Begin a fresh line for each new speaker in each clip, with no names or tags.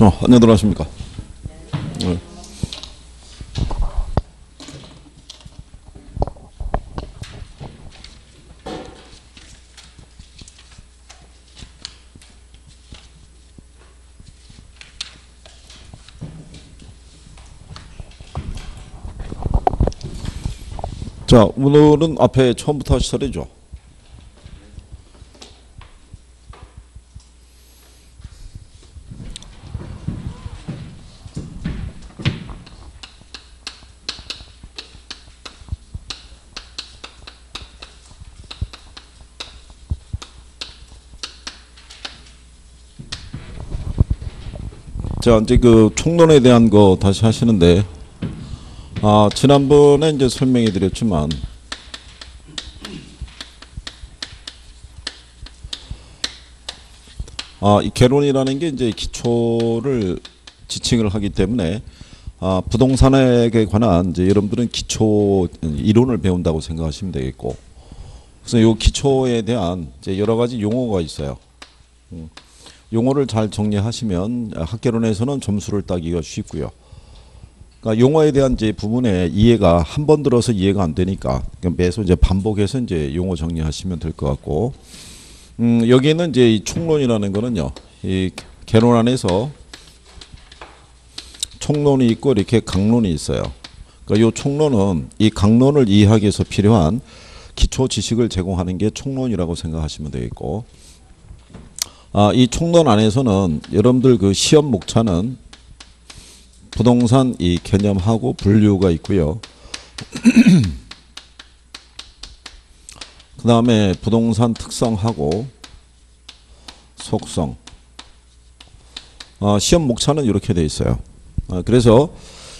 자, 안녕들 하십니까? 네. 자, 오늘은 앞에 처음부터 차례죠? 자, 이제 그 총론에 대한 거 다시 하시는데, 아, 지난번에 이제 설명해 드렸지만, 아, 이 개론이라는 게 이제 기초를 지칭을 하기 때문에, 아, 부동산에 관한 이제 여러분들은 기초 이론을 배운다고 생각하시면 되겠고, 그래서 요 기초에 대한 이제 여러 가지 용어가 있어요. 음, 용어를 잘 정리하시면 학개론에서는 점수를 따기가 쉽고요. 그러니까 용어에 대한 이제 부분에 이해가 한 번 들어서 이해가 안 되니까 매수 이제 반복해서 이제 용어 정리하시면 될 것 같고, 음, 여기는 이제 이 총론이라는 거는요, 이 개론 안에서 총론이 있고 이렇게 강론이 있어요. 그러니까 이 총론은 이 강론을 이해하기 위해서 필요한 기초 지식을 제공하는 게 총론이라고 생각하시면 되겠고, 아, 이 총론 안에서는 여러분들 그 시험 목차는 부동산 이 개념하고 분류가 있고요. 그 다음에 부동산 특성하고 속성. 어, 시험 목차는 이렇게 돼 있어요. 어, 그래서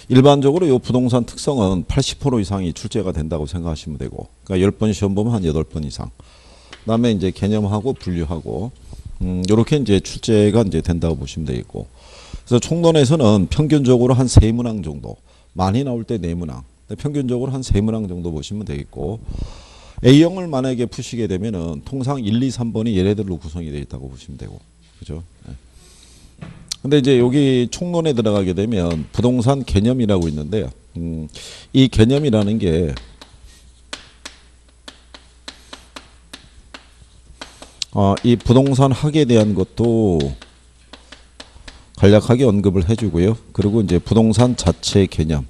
일반적으로 이 부동산 특성은 80% 이상이 출제가 된다고 생각하시면 되고, 그러니까 10번 시험 보면 한 8번 이상. 그 다음에 이제 개념하고 분류하고, 음, 요렇게 이제 출제가 이제 된다고 보시면 되겠고. 그래서 총론에서는 평균적으로 한 세 문항 정도, 많이 나올 때 네 문항, 평균적으로 한 세 문항 정도 보시면 되겠고, A형을 만약에 푸시게 되면은 통상 1, 2, 3번이 얘네들로 구성이 되어 있다고 보시면 되고. 그죠? 네. 근데 이제 여기 총론에 들어가게 되면 부동산 개념이라고 있는데요. 음, 이 개념이라는 게 어, 이 부동산 학에 대한 것도 간략하게 언급을 해주고요. 그리고 이제 부동산 자체 개념.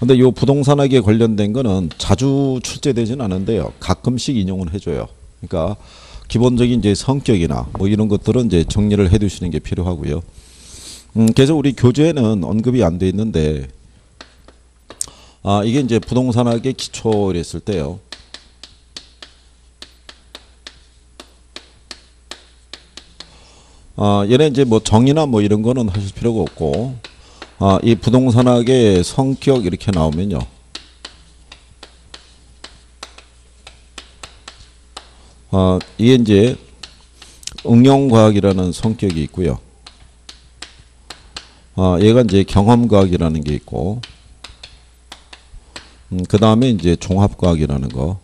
근데 이 부동산학에 관련된 거는 자주 출제되지는 않은데요. 가끔씩 인용을 해줘요. 그러니까 기본적인 이제 성격이나 뭐 이런 것들은 이제 정리를 해두시는 게 필요하고요. 음, 그래서 우리 교재에는 언급이 안 돼 있는데, 아 이게 이제 부동산학의 기초를 했을 때요. 아 얘네 이제 뭐 정의나 뭐 이런 거는 하실 필요가 없고, 아이 부동산학의 성격 이렇게 나오면요. 아, 이게 이제 응용과학이라는 성격이 있고요. 아, 얘가 이제 경험과학이라는 게 있고, 음, 그 다음에 이제 종합과학이라는 거,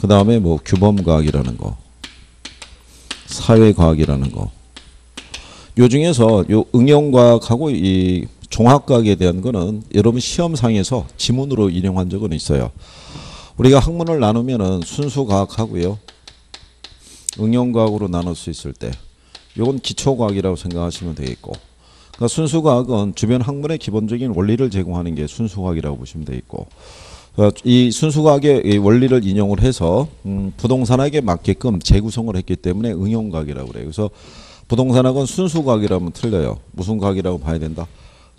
그 다음에 뭐 규범과학이라는 거, 사회과학이라는 거. 요 중에서 요 응용과학하고 이 종합과학에 대한 거는 여러분 시험상에서 지문으로 인용한 적은 있어요. 우리가 학문을 나누면은 순수과학하고요. 응용과학으로 나눌 수 있을 때 요건 기초과학이라고 생각하시면 되겠고 그러니까 순수과학은 주변 학문의 기본적인 원리를 제공하는 게 순수과학이라고 보시면 되겠고 이 순수과학의 이 원리를 인용을 해서 음, 부동산학에 맞게끔 재구성을 했기 때문에 응용과학이라고 그래요. 그래서 부동산학은 순수과학이라면 틀려요. 무슨 과학이라고 봐야 된다?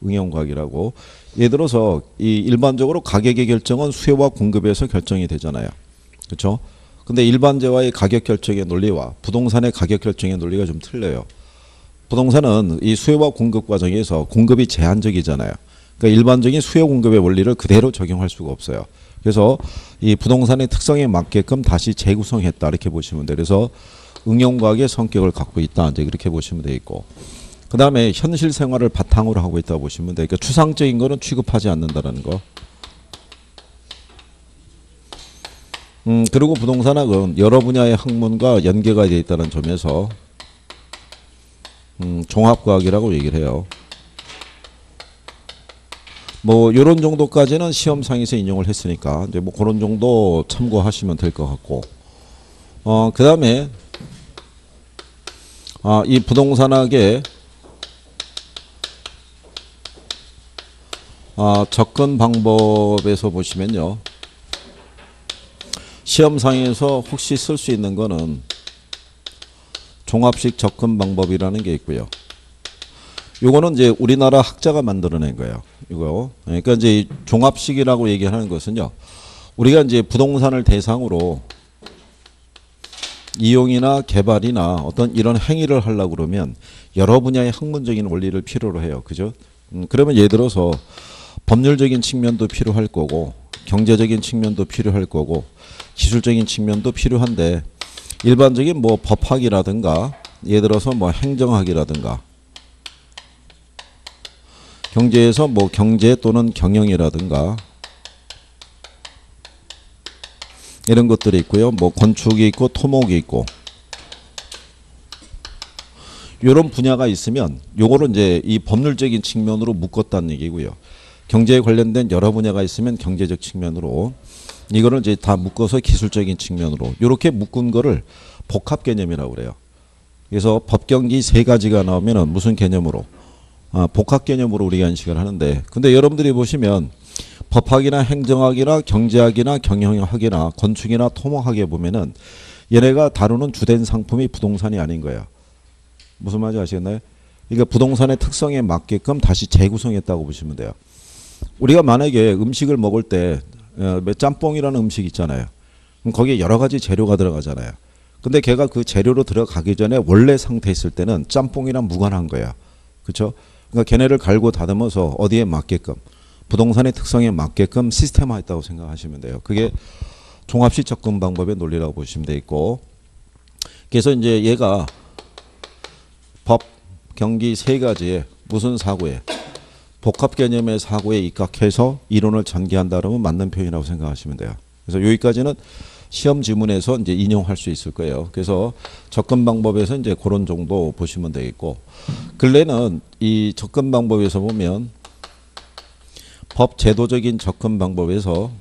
응용과학이라고. 예를 들어서 이 일반적으로 가격의 결정은 수요와 공급에서 결정이 되잖아요. 그렇죠? 근데 일반재와의 가격 결정의 논리와 부동산의 가격 결정의 논리가 좀 틀려요. 부동산은 이 수요와 공급 과정에서 공급이 제한적이잖아요. 그러니까 일반적인 수요 공급의 원리를 그대로 적용할 수가 없어요. 그래서 이 부동산의 특성에 맞게끔 다시 재구성했다 이렇게 보시면 돼요. 그래서 응용과학의 성격을 갖고 있다 이제 그렇게 보시면 되겠고. 그 다음에 현실 생활을 바탕으로 하고 있다고 보시면 돼요. 그러니까 추상적인 거는 취급하지 않는다라는 거. 음, 그리고 부동산학은 여러 분야의 학문과 연계가 되어 있다는 점에서 음, 종합과학이라고 얘기를 해요. 뭐 요런 정도까지는 시험상에서 인용을 했으니까 이제 뭐 그런 정도 참고하시면 될 것 같고 어 그다음에 아 이 부동산학의 아 접근 방법에서 보시면요 시험상에서 혹시 쓸 수 있는 거는 종합식 접근 방법이라는 게 있고요. 요거는 이제 우리나라 학자가 만들어낸 거예요. 이거. 그러니까 이제 이 종합식이라고 얘기하는 것은요. 우리가 이제 부동산을 대상으로 이용이나 개발이나 어떤 이런 행위를 하려고 그러면 여러 분야의 학문적인 원리를 필요로 해요. 그죠? 음, 그러면 예를 들어서 법률적인 측면도 필요할 거고 경제적인 측면도 필요할 거고 기술적인 측면도 필요한데 일반적인 뭐 법학이라든가 예를 들어서 뭐 행정학이라든가 경제에서 뭐 경제 또는 경영이라든가 이런 것들이 있고요. 뭐 건축이 있고 토목이 있고 이런 분야가 있으면 요거를 이제 이 법률적인 측면으로 묶었다는 얘기고요. 경제에 관련된 여러 분야가 있으면 경제적 측면으로 이거를 이제 다 묶어서 기술적인 측면으로 이렇게 묶은 거를 복합 개념이라고 그래요. 그래서 법경기 세 가지가 나오면은 무슨 개념으로 아, 복합 개념으로 우리가 인식을 하는데 근데 여러분들이 보시면 법학이나 행정학이나 경제학이나 경영학이나 건축이나 토목학에 보면은 얘네가 다루는 주된 상품이 부동산이 아닌 거예요. 무슨 말인지 아시겠나요? 그러니까 부동산의 특성에 맞게끔 다시 재구성했다고 보시면 돼요. 우리가 만약에 음식을 먹을 때 어, 뭐 짬뽕이라는 음식 있잖아요. 그럼 거기에 여러 가지 재료가 들어가잖아요. 근데 걔가 그 재료로 들어가기 전에 원래 상태 있을 때는 짬뽕이랑 무관한 거야. 그렇죠? 그러니까 걔네를 갈고 다듬어서 어디에 맞게끔 부동산의 특성에 맞게끔 시스템화했다고 생각하시면 돼요. 그게 종합식 접근 방법의 논리라고 보시면 돼 있고 그래서 이제 얘가 법, 경기 세 가지에 무슨 사고에 복합 개념의 사고에 입각해서 이론을 전개한다 그러면 맞는 표현이라고 생각하시면 돼요. 그래서 여기까지는 시험 지문에서 이제 인용할 수 있을 거예요. 그래서 접근 방법에서 이제 그런 정도 보시면 되겠고 근래는 이 접근 방법에서 보면 법 제도적인 접근 방법에서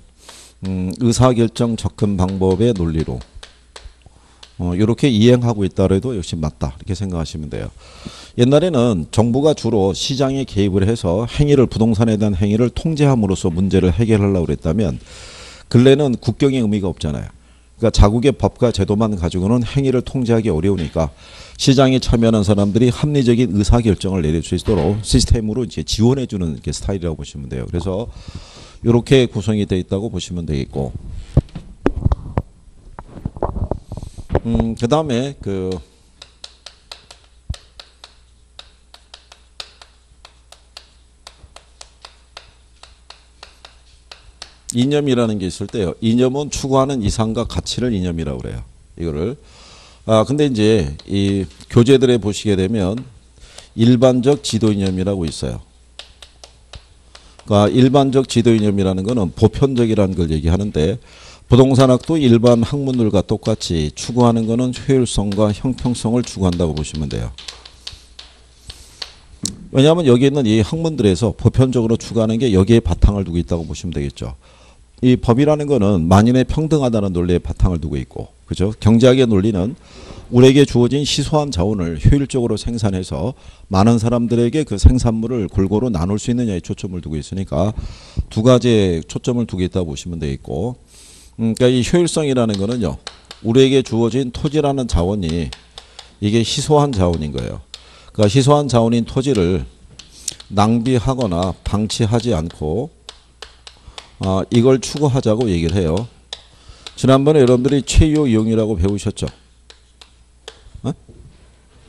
음, 의사결정 접근 방법의 논리로 어, 이렇게 이행하고 있다 해도 역시 맞다 이렇게 생각하시면 돼요. 옛날에는 정부가 주로 시장에 개입을 해서 행위를 부동산에 대한 행위를 통제함으로써 문제를 해결하려고 그랬다면 근래는 국경의 의미가 없잖아요. 그러니까 자국의 법과 제도만 가지고는 행위를 통제하기 어려우니까 시장에 참여하는 사람들이 합리적인 의사 결정을 내릴 수 있도록 시스템으로 이제 지원해 주는 이렇게 스타일이라고 보시면 돼요. 그래서 이렇게 구성이 되어 있다고 보시면 되겠고. 음, 그 다음에 그 이념이라는 게 있을 때요. 이념은 추구하는 이상과 가치를 이념이라고 그래요. 이거를 아 근데 이제 이 교재들에 보시게 되면 일반적 지도 이념이라고 있어요. 그러니까 일반적 지도 이념이라는 거는 보편적이라는 걸 얘기하는데 부동산학도 일반 학문들과 똑같이 추구하는 거는 효율성과 형평성을 추구한다고 보시면 돼요. 왜냐하면 여기 있는 이 학문들에서 보편적으로 추구하는 게 여기에 바탕을 두고 있다고 보시면 되겠죠. 이 법이라는 거는 만인의 평등하다는 논리에 바탕을 두고 있고, 그죠? 경제학의 논리는 우리에게 주어진 시소한 자원을 효율적으로 생산해서 많은 사람들에게 그 생산물을 골고루 나눌 수 있느냐에 초점을 두고 있으니까 두 가지에 초점을 두고 있다고 보시면 되겠고, 음, 그러니까 이 효율성이라는 거는요, 우리에게 주어진 토지라는 자원이 이게 희소한 자원인 거예요. 그러니까 희소한 자원인 토지를 낭비하거나 방치하지 않고 아, 이걸 추구하자고 얘기를 해요. 지난번에 여러분들이 최유 이용이라고 배우셨죠? 어?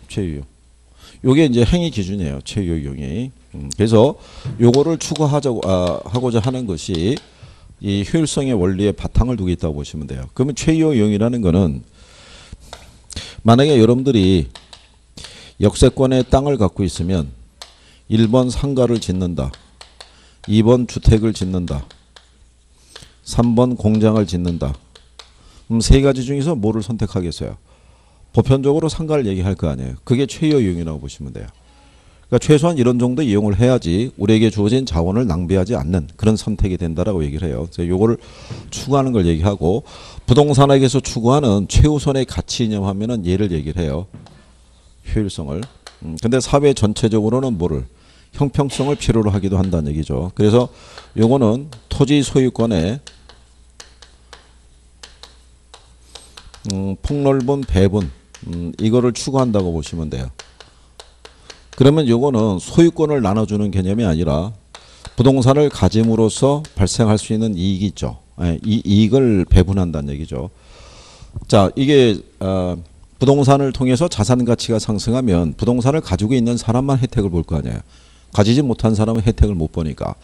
최유 요게 이제 행위 기준이에요. 최유 이용이. 음, 그래서 요거를 추구하자고 아, 하고자 하는 것이 이 효율성의 원리에 바탕을 두고 있다고 보시면 돼요. 그러면 최유 이용이라는 거는 만약에 여러분들이 역세권의 땅을 갖고 있으면 1번 상가를 짓는다. 2번 주택을 짓는다. 3번 공장을 짓는다. 그럼 세 가지 중에서 뭐를 선택하겠어요? 보편적으로 상가를 얘기할 거 아니에요. 그게 최여 이용이라고 보시면 돼요. 그러니까 최소한 이런 정도 이용을 해야지 우리에게 주어진 자원을 낭비하지 않는 그런 선택이 된다라고 얘기를 해요. 그래서 요거를 추구하는 걸 얘기하고 부동산에게서 추구하는 최우선의 가치 이념 하면은 얘를 얘기를 해요. 효율성을. 음, 근데 사회 전체적으로는 뭐를 형평성을 필요로 하기도 한다는 얘기죠. 그래서 요거는 토지 소유권의 음, 폭넓은 배분 음, 이거를 추구한다고 보시면 돼요. 그러면 요거는 소유권을 나눠주는 개념이 아니라 부동산을 가짐으로써 발생할 수 있는 이익이 있죠. 예, 이 이익을 배분한다는 얘기죠. 자, 이게 어, 부동산을 통해서 자산 가치가 상승하면 부동산을 가지고 있는 사람만 혜택을 볼 거 아니에요. 가지지 못한 사람은 혜택을 못 보니까.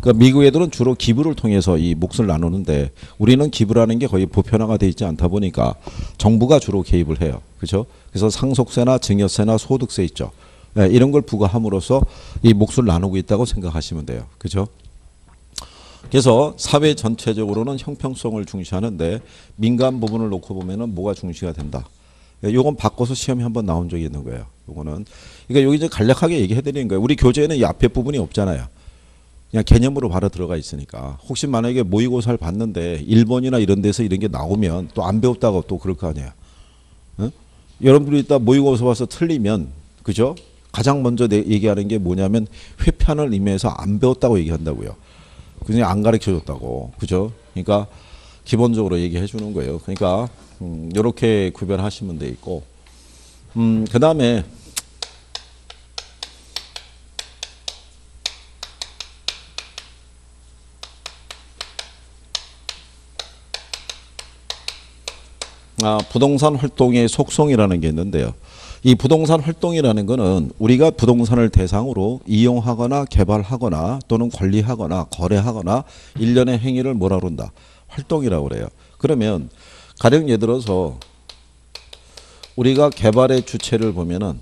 그러니까 미국 애들은 주로 기부를 통해서 이 몫을 나누는데 우리는 기부라는 게 거의 보편화가 돼 있지 않다 보니까 정부가 주로 개입을 해요. 그렇죠? 그래서 상속세나 증여세나 소득세 있죠. 네, 이런 걸 부과함으로써 이 몫을 나누고 있다고 생각하시면 돼요. 그렇죠? 그래서 사회 전체적으로는 형평성을 중시하는데 민간 부분을 놓고 보면은 뭐가 중시가 된다. 예, 요건 바꿔서 시험이 한 번 나온 적이 있는 거예요. 요거는 그러니까 여기 이제 간략하게 얘기해 드리는 거예요. 우리 교재에는 이 앞에 부분이 없잖아요. 그냥 개념으로 바로 들어가 있으니까 혹시 만약에 모의고사를 봤는데 일본이나 이런 데서 이런 게 나오면 또 안 배웠다고 또 그럴 거 아니에요. 어? 여러분들이 이따 모의고사 봐서 틀리면 그죠? 가장 먼저 내 얘기하는 게 뭐냐면 회피하는 의미에서 안 배웠다고 얘기한다고요. 그냥 안 가르쳐 줬다고. 그죠? 그러니까 기본적으로 얘기해 주는 거예요. 그러니까 음, 이렇게 구별하시면 돼 있고 음, 그 다음에 아, 부동산 활동의 속성이라는 게 있는데요. 이 부동산 활동이라는 거는 우리가 부동산을 대상으로 이용하거나 개발하거나 또는 관리하거나 거래하거나 일련의 행위를 뭐라 그런다? 활동이라고 그래요. 그러면 가령 예를 들어서 우리가 개발의 주체를 보면은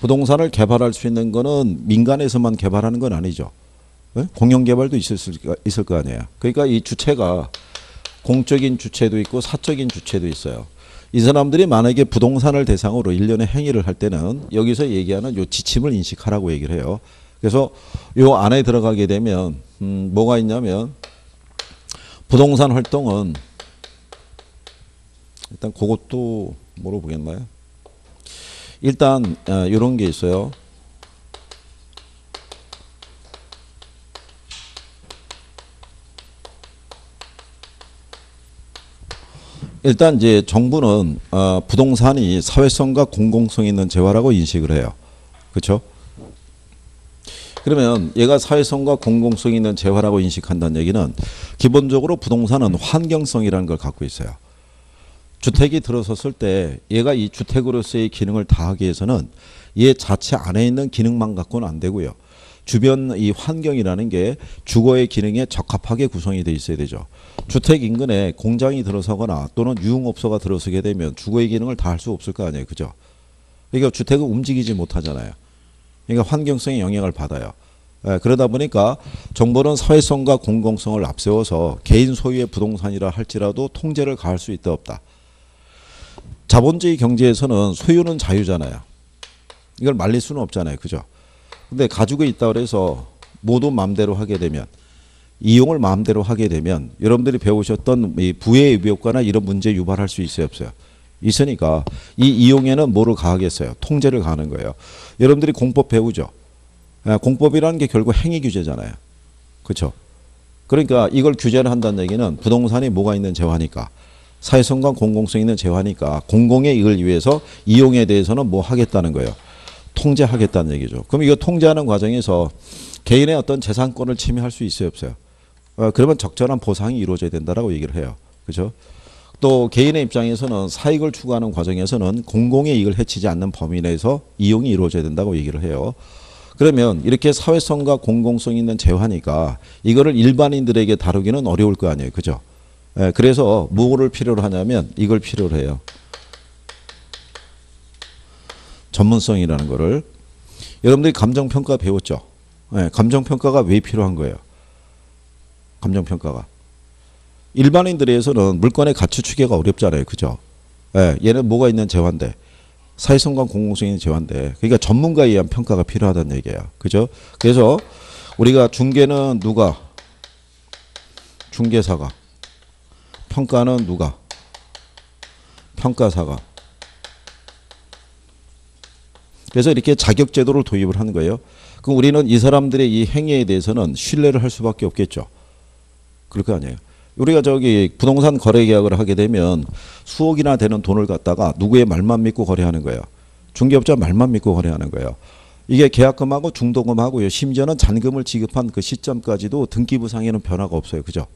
부동산을 개발할 수 있는 거는 민간에서만 개발하는 건 아니죠. 예? 공영 개발도 있을, 수- 있을 거 아니에요. 그러니까 이 주체가 공적인 주체도 있고 사적인 주체도 있어요. 이 사람들이 만약에 부동산을 대상으로 일련의 행위를 할 때는 여기서 얘기하는 요 지침을 인식하라고 얘기를 해요. 그래서 요 안에 들어가게 되면 음, 뭐가 있냐면 부동산 활동은 일단 그것도 물어보겠나요? 일단 어, 이런 게 있어요. 일단 이제 정부는 어, 부동산이 사회성과 공공성 있는 재화라고 인식을 해요. 그렇죠? 그러면 얘가 사회성과 공공성 있는 재화라고 인식한다는 얘기는 기본적으로 부동산은 환경성이라는 걸 갖고 있어요. 주택이 들어섰을 때 얘가 이 주택으로서의 기능을 다하기 위해서는 얘 자체 안에 있는 기능만 갖고는 안 되고요. 주변 이 환경이라는 게 주거의 기능에 적합하게 구성이 돼 있어야 되죠. 주택 인근에 공장이 들어서거나 또는 유흥업소가 들어서게 되면 주거의 기능을 다 할 수 없을 거 아니에요. 그죠? 그러니까 주택은 움직이지 못하잖아요. 그러니까 환경성에 영향을 받아요. 예, 그러다 보니까 정부는 사회성과 공공성을 앞세워서 개인 소유의 부동산이라 할지라도 통제를 가할 수 있다 없다. 자본주의 경제에서는 소유는 자유잖아요. 이걸 말릴 수는 없잖아요. 그죠? 근데 가지고 있다 그래서 모두 마음대로 하게 되면 이용을 마음대로 하게 되면 여러분들이 배우셨던 이 부의 위협과나 이런 문제 유발할 수 있어요, 없어요? 있으니까 이 이용에는 뭐를 가하겠어요? 통제를 가하는 거예요. 여러분들이 공법 배우죠. 예, 공법이라는 게 결국 행위 규제잖아요. 그렇죠? 그러니까 이걸 규제를 한다는 얘기는 부동산이 뭐가 있는 재화니까 사회성과 공공성 있는 재화니까 공공의 이익을 위해서 이용에 대해서는 뭐 하겠다는 거예요. 통제하겠다는 얘기죠. 그럼 이거 통제하는 과정에서 개인의 어떤 재산권을 침해할 수 있어요, 없어요? 어, 그러면 적절한 보상이 이루어져야 된다라고 얘기를 해요. 그죠? 또 개인의 입장에서는 사익을 추구하는 과정에서는 공공의 이익을 해치지 않는 범위 내에서 이용이 이루어져야 된다고 얘기를 해요. 그러면 이렇게 사회성과 공공성 있는 재화니까 이거를 일반인들에게 다루기는 어려울 거 아니에요. 그죠? 예, 그래서 뭐를 필요로 하냐면 이걸 필요로 해요. 전문성이라는 거를 여러분들이 감정평가 배웠죠? 예, 감정평가가 왜 필요한 거예요? 감정평가가 일반인들에서는 물건의 가치 추계가 어렵잖아요. 그죠? 예, 얘는 뭐가 있는 재화인데 사회성과 공공성이 재화인데 그러니까 전문가에 의한 평가가 필요하다는 얘기예요. 그죠? 그래서 우리가 중개는 누가 중개사가 평가는 누가 평가사가 그래서 이렇게 자격 제도를 도입을 하는 거예요. 그럼 우리는 이 사람들의 이 행위에 대해서는 신뢰를 할 수밖에 없겠죠. 그럴 거 아니에요. 우리가 저기 부동산 거래 계약을 하게 되면 수억이나 되는 돈을 갖다가 누구의 말만 믿고 거래하는 거예요. 중개업자 말만 믿고 거래하는 거예요. 이게 계약금하고 중도금하고요. 심지어는 잔금을 지급한 그 시점까지도 등기부상에는 변화가 없어요. 그죠?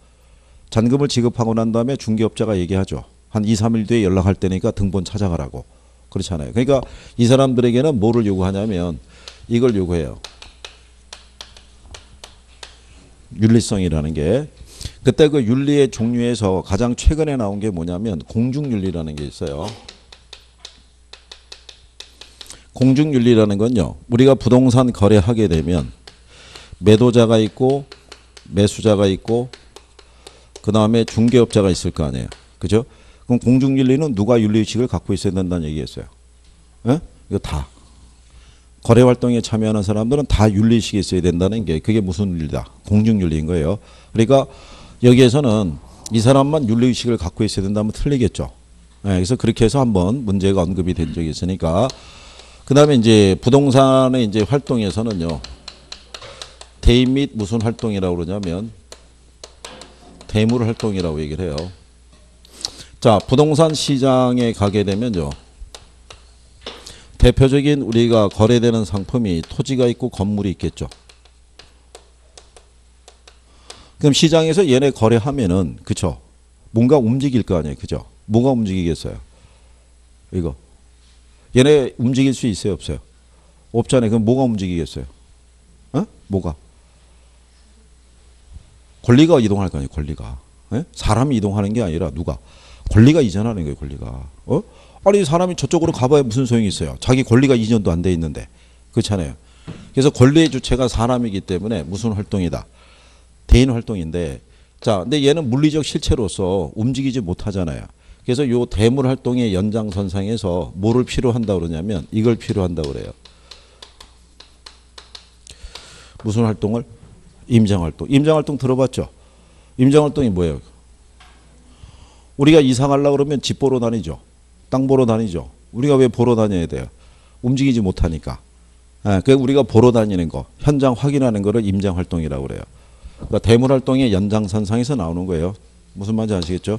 잔금을 지급하고 난 다음에 중개업자가 얘기하죠. 한 2, 3일 뒤에 연락할 때니까 등본 찾아가라고. 그렇잖아요. 그러니까 이 사람들에게는 뭐를 요구하냐면 이걸 요구해요. 윤리성이라는 게 그때 그 윤리의 종류에서 가장 최근에 나온 게 뭐냐면 공중윤리라는 게 있어요. 공중윤리라는 건요. 우리가 부동산 거래하게 되면 매도자가 있고 매수자가 있고 그 다음에 중개업자가 있을 거 아니에요. 그죠? 그럼 공중윤리는 누가 윤리의식을 갖고 있어야 된다는 얘기겠어요. 예? 이거 다. 거래 활동에 참여하는 사람들은 다 윤리의식이 있어야 된다는 게 그게 무슨 윤리다? 공중윤리인 거예요. 그러니까 여기에서는 이 사람만 윤리의식을 갖고 있어야 된다면 틀리겠죠. 예, 그래서 그렇게 해서 한번 문제가 언급이 된 적이 있으니까 그 다음에 이제 부동산의 이제 활동에서는요. 대입 및 무슨 활동이라고 그러냐면 대물 활동이라고 얘기를 해요. 자, 부동산 시장에 가게 되면요. 대표적인 우리가 거래되는 상품이 토지가 있고 건물이 있겠죠. 그럼 시장에서 얘네 거래하면은 그쵸? 뭔가 움직일 거 아니에요, 그죠? 뭐가 움직이겠어요? 이거 얘네 움직일 수 있어요, 없어요? 없잖아요. 그럼 뭐가 움직이겠어요? 어? 뭐가? 권리가 이동할 거 아니에요, 권리가. 예? 사람이 이동하는 게 아니라 누가? 권리가 이전하는 거예요, 권리가. 어? 아니 사람이 저쪽으로 가봐야 무슨 소용이 있어요. 자기 권리가 이전도 안 돼 있는데 그렇잖아요. 그래서 권리의 주체가 사람이기 때문에 무슨 활동이다. 대인 활동인데 자, 근데 얘는 물리적 실체로서 움직이지 못하잖아요. 그래서 요 대물 활동의 연장선상에서 뭐를 필요한다 그러냐면 이걸 필요한다 그래요. 무슨 활동을? 임장 활동. 임장 활동 들어봤죠? 임장 활동이 뭐예요? 우리가 이사 가려고 그러면 집 보러 다니죠. 땅 보러 다니죠. 우리가 왜 보러 다녀야 돼요? 움직이지 못하니까. 예, 그 우리가 보러 다니는 거, 현장 확인하는 거를 임장 활동이라고 그래요. 그러니까 대물 활동의 연장선상에서 나오는 거예요. 무슨 말인지 아시겠죠?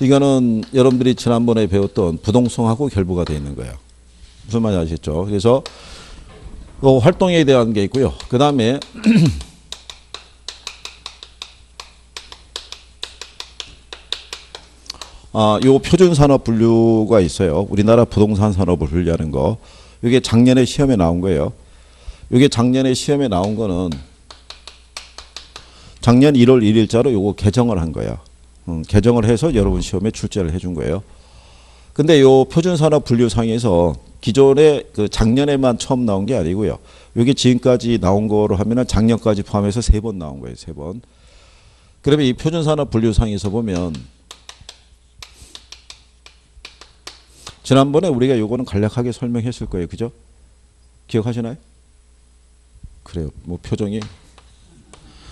이거는 여러분들이 지난번에 배웠던 부동성하고 결부가 되어 있는 거예요. 무슨 말인지 아시겠죠? 그래서 그 활동에 대한 게 있고요. 그 다음에 아, 요 표준 산업 분류가 있어요. 우리나라 부동산 산업을 분류하는 거. 이게 작년에 시험에 나온 거예요. 이게 작년에 시험에 나온 거는 작년 1월 1일자로 요거 개정을 한 거예요. 음, 개정을 해서 여러분 시험에 출제를 해준 거예요. 근데 요 표준 산업 분류상에서 기존에 그 작년에만 처음 나온 게 아니고요. 여기 지금까지 나온 거로 하면은 작년까지 포함해서 세 번 나온 거예요. 세 번. 그러면 이 표준 산업 분류상에서 보면 지난번에 우리가 요거는 간략하게 설명했을 거예요. 그죠? 기억하시나요? 그래요. 뭐 표정이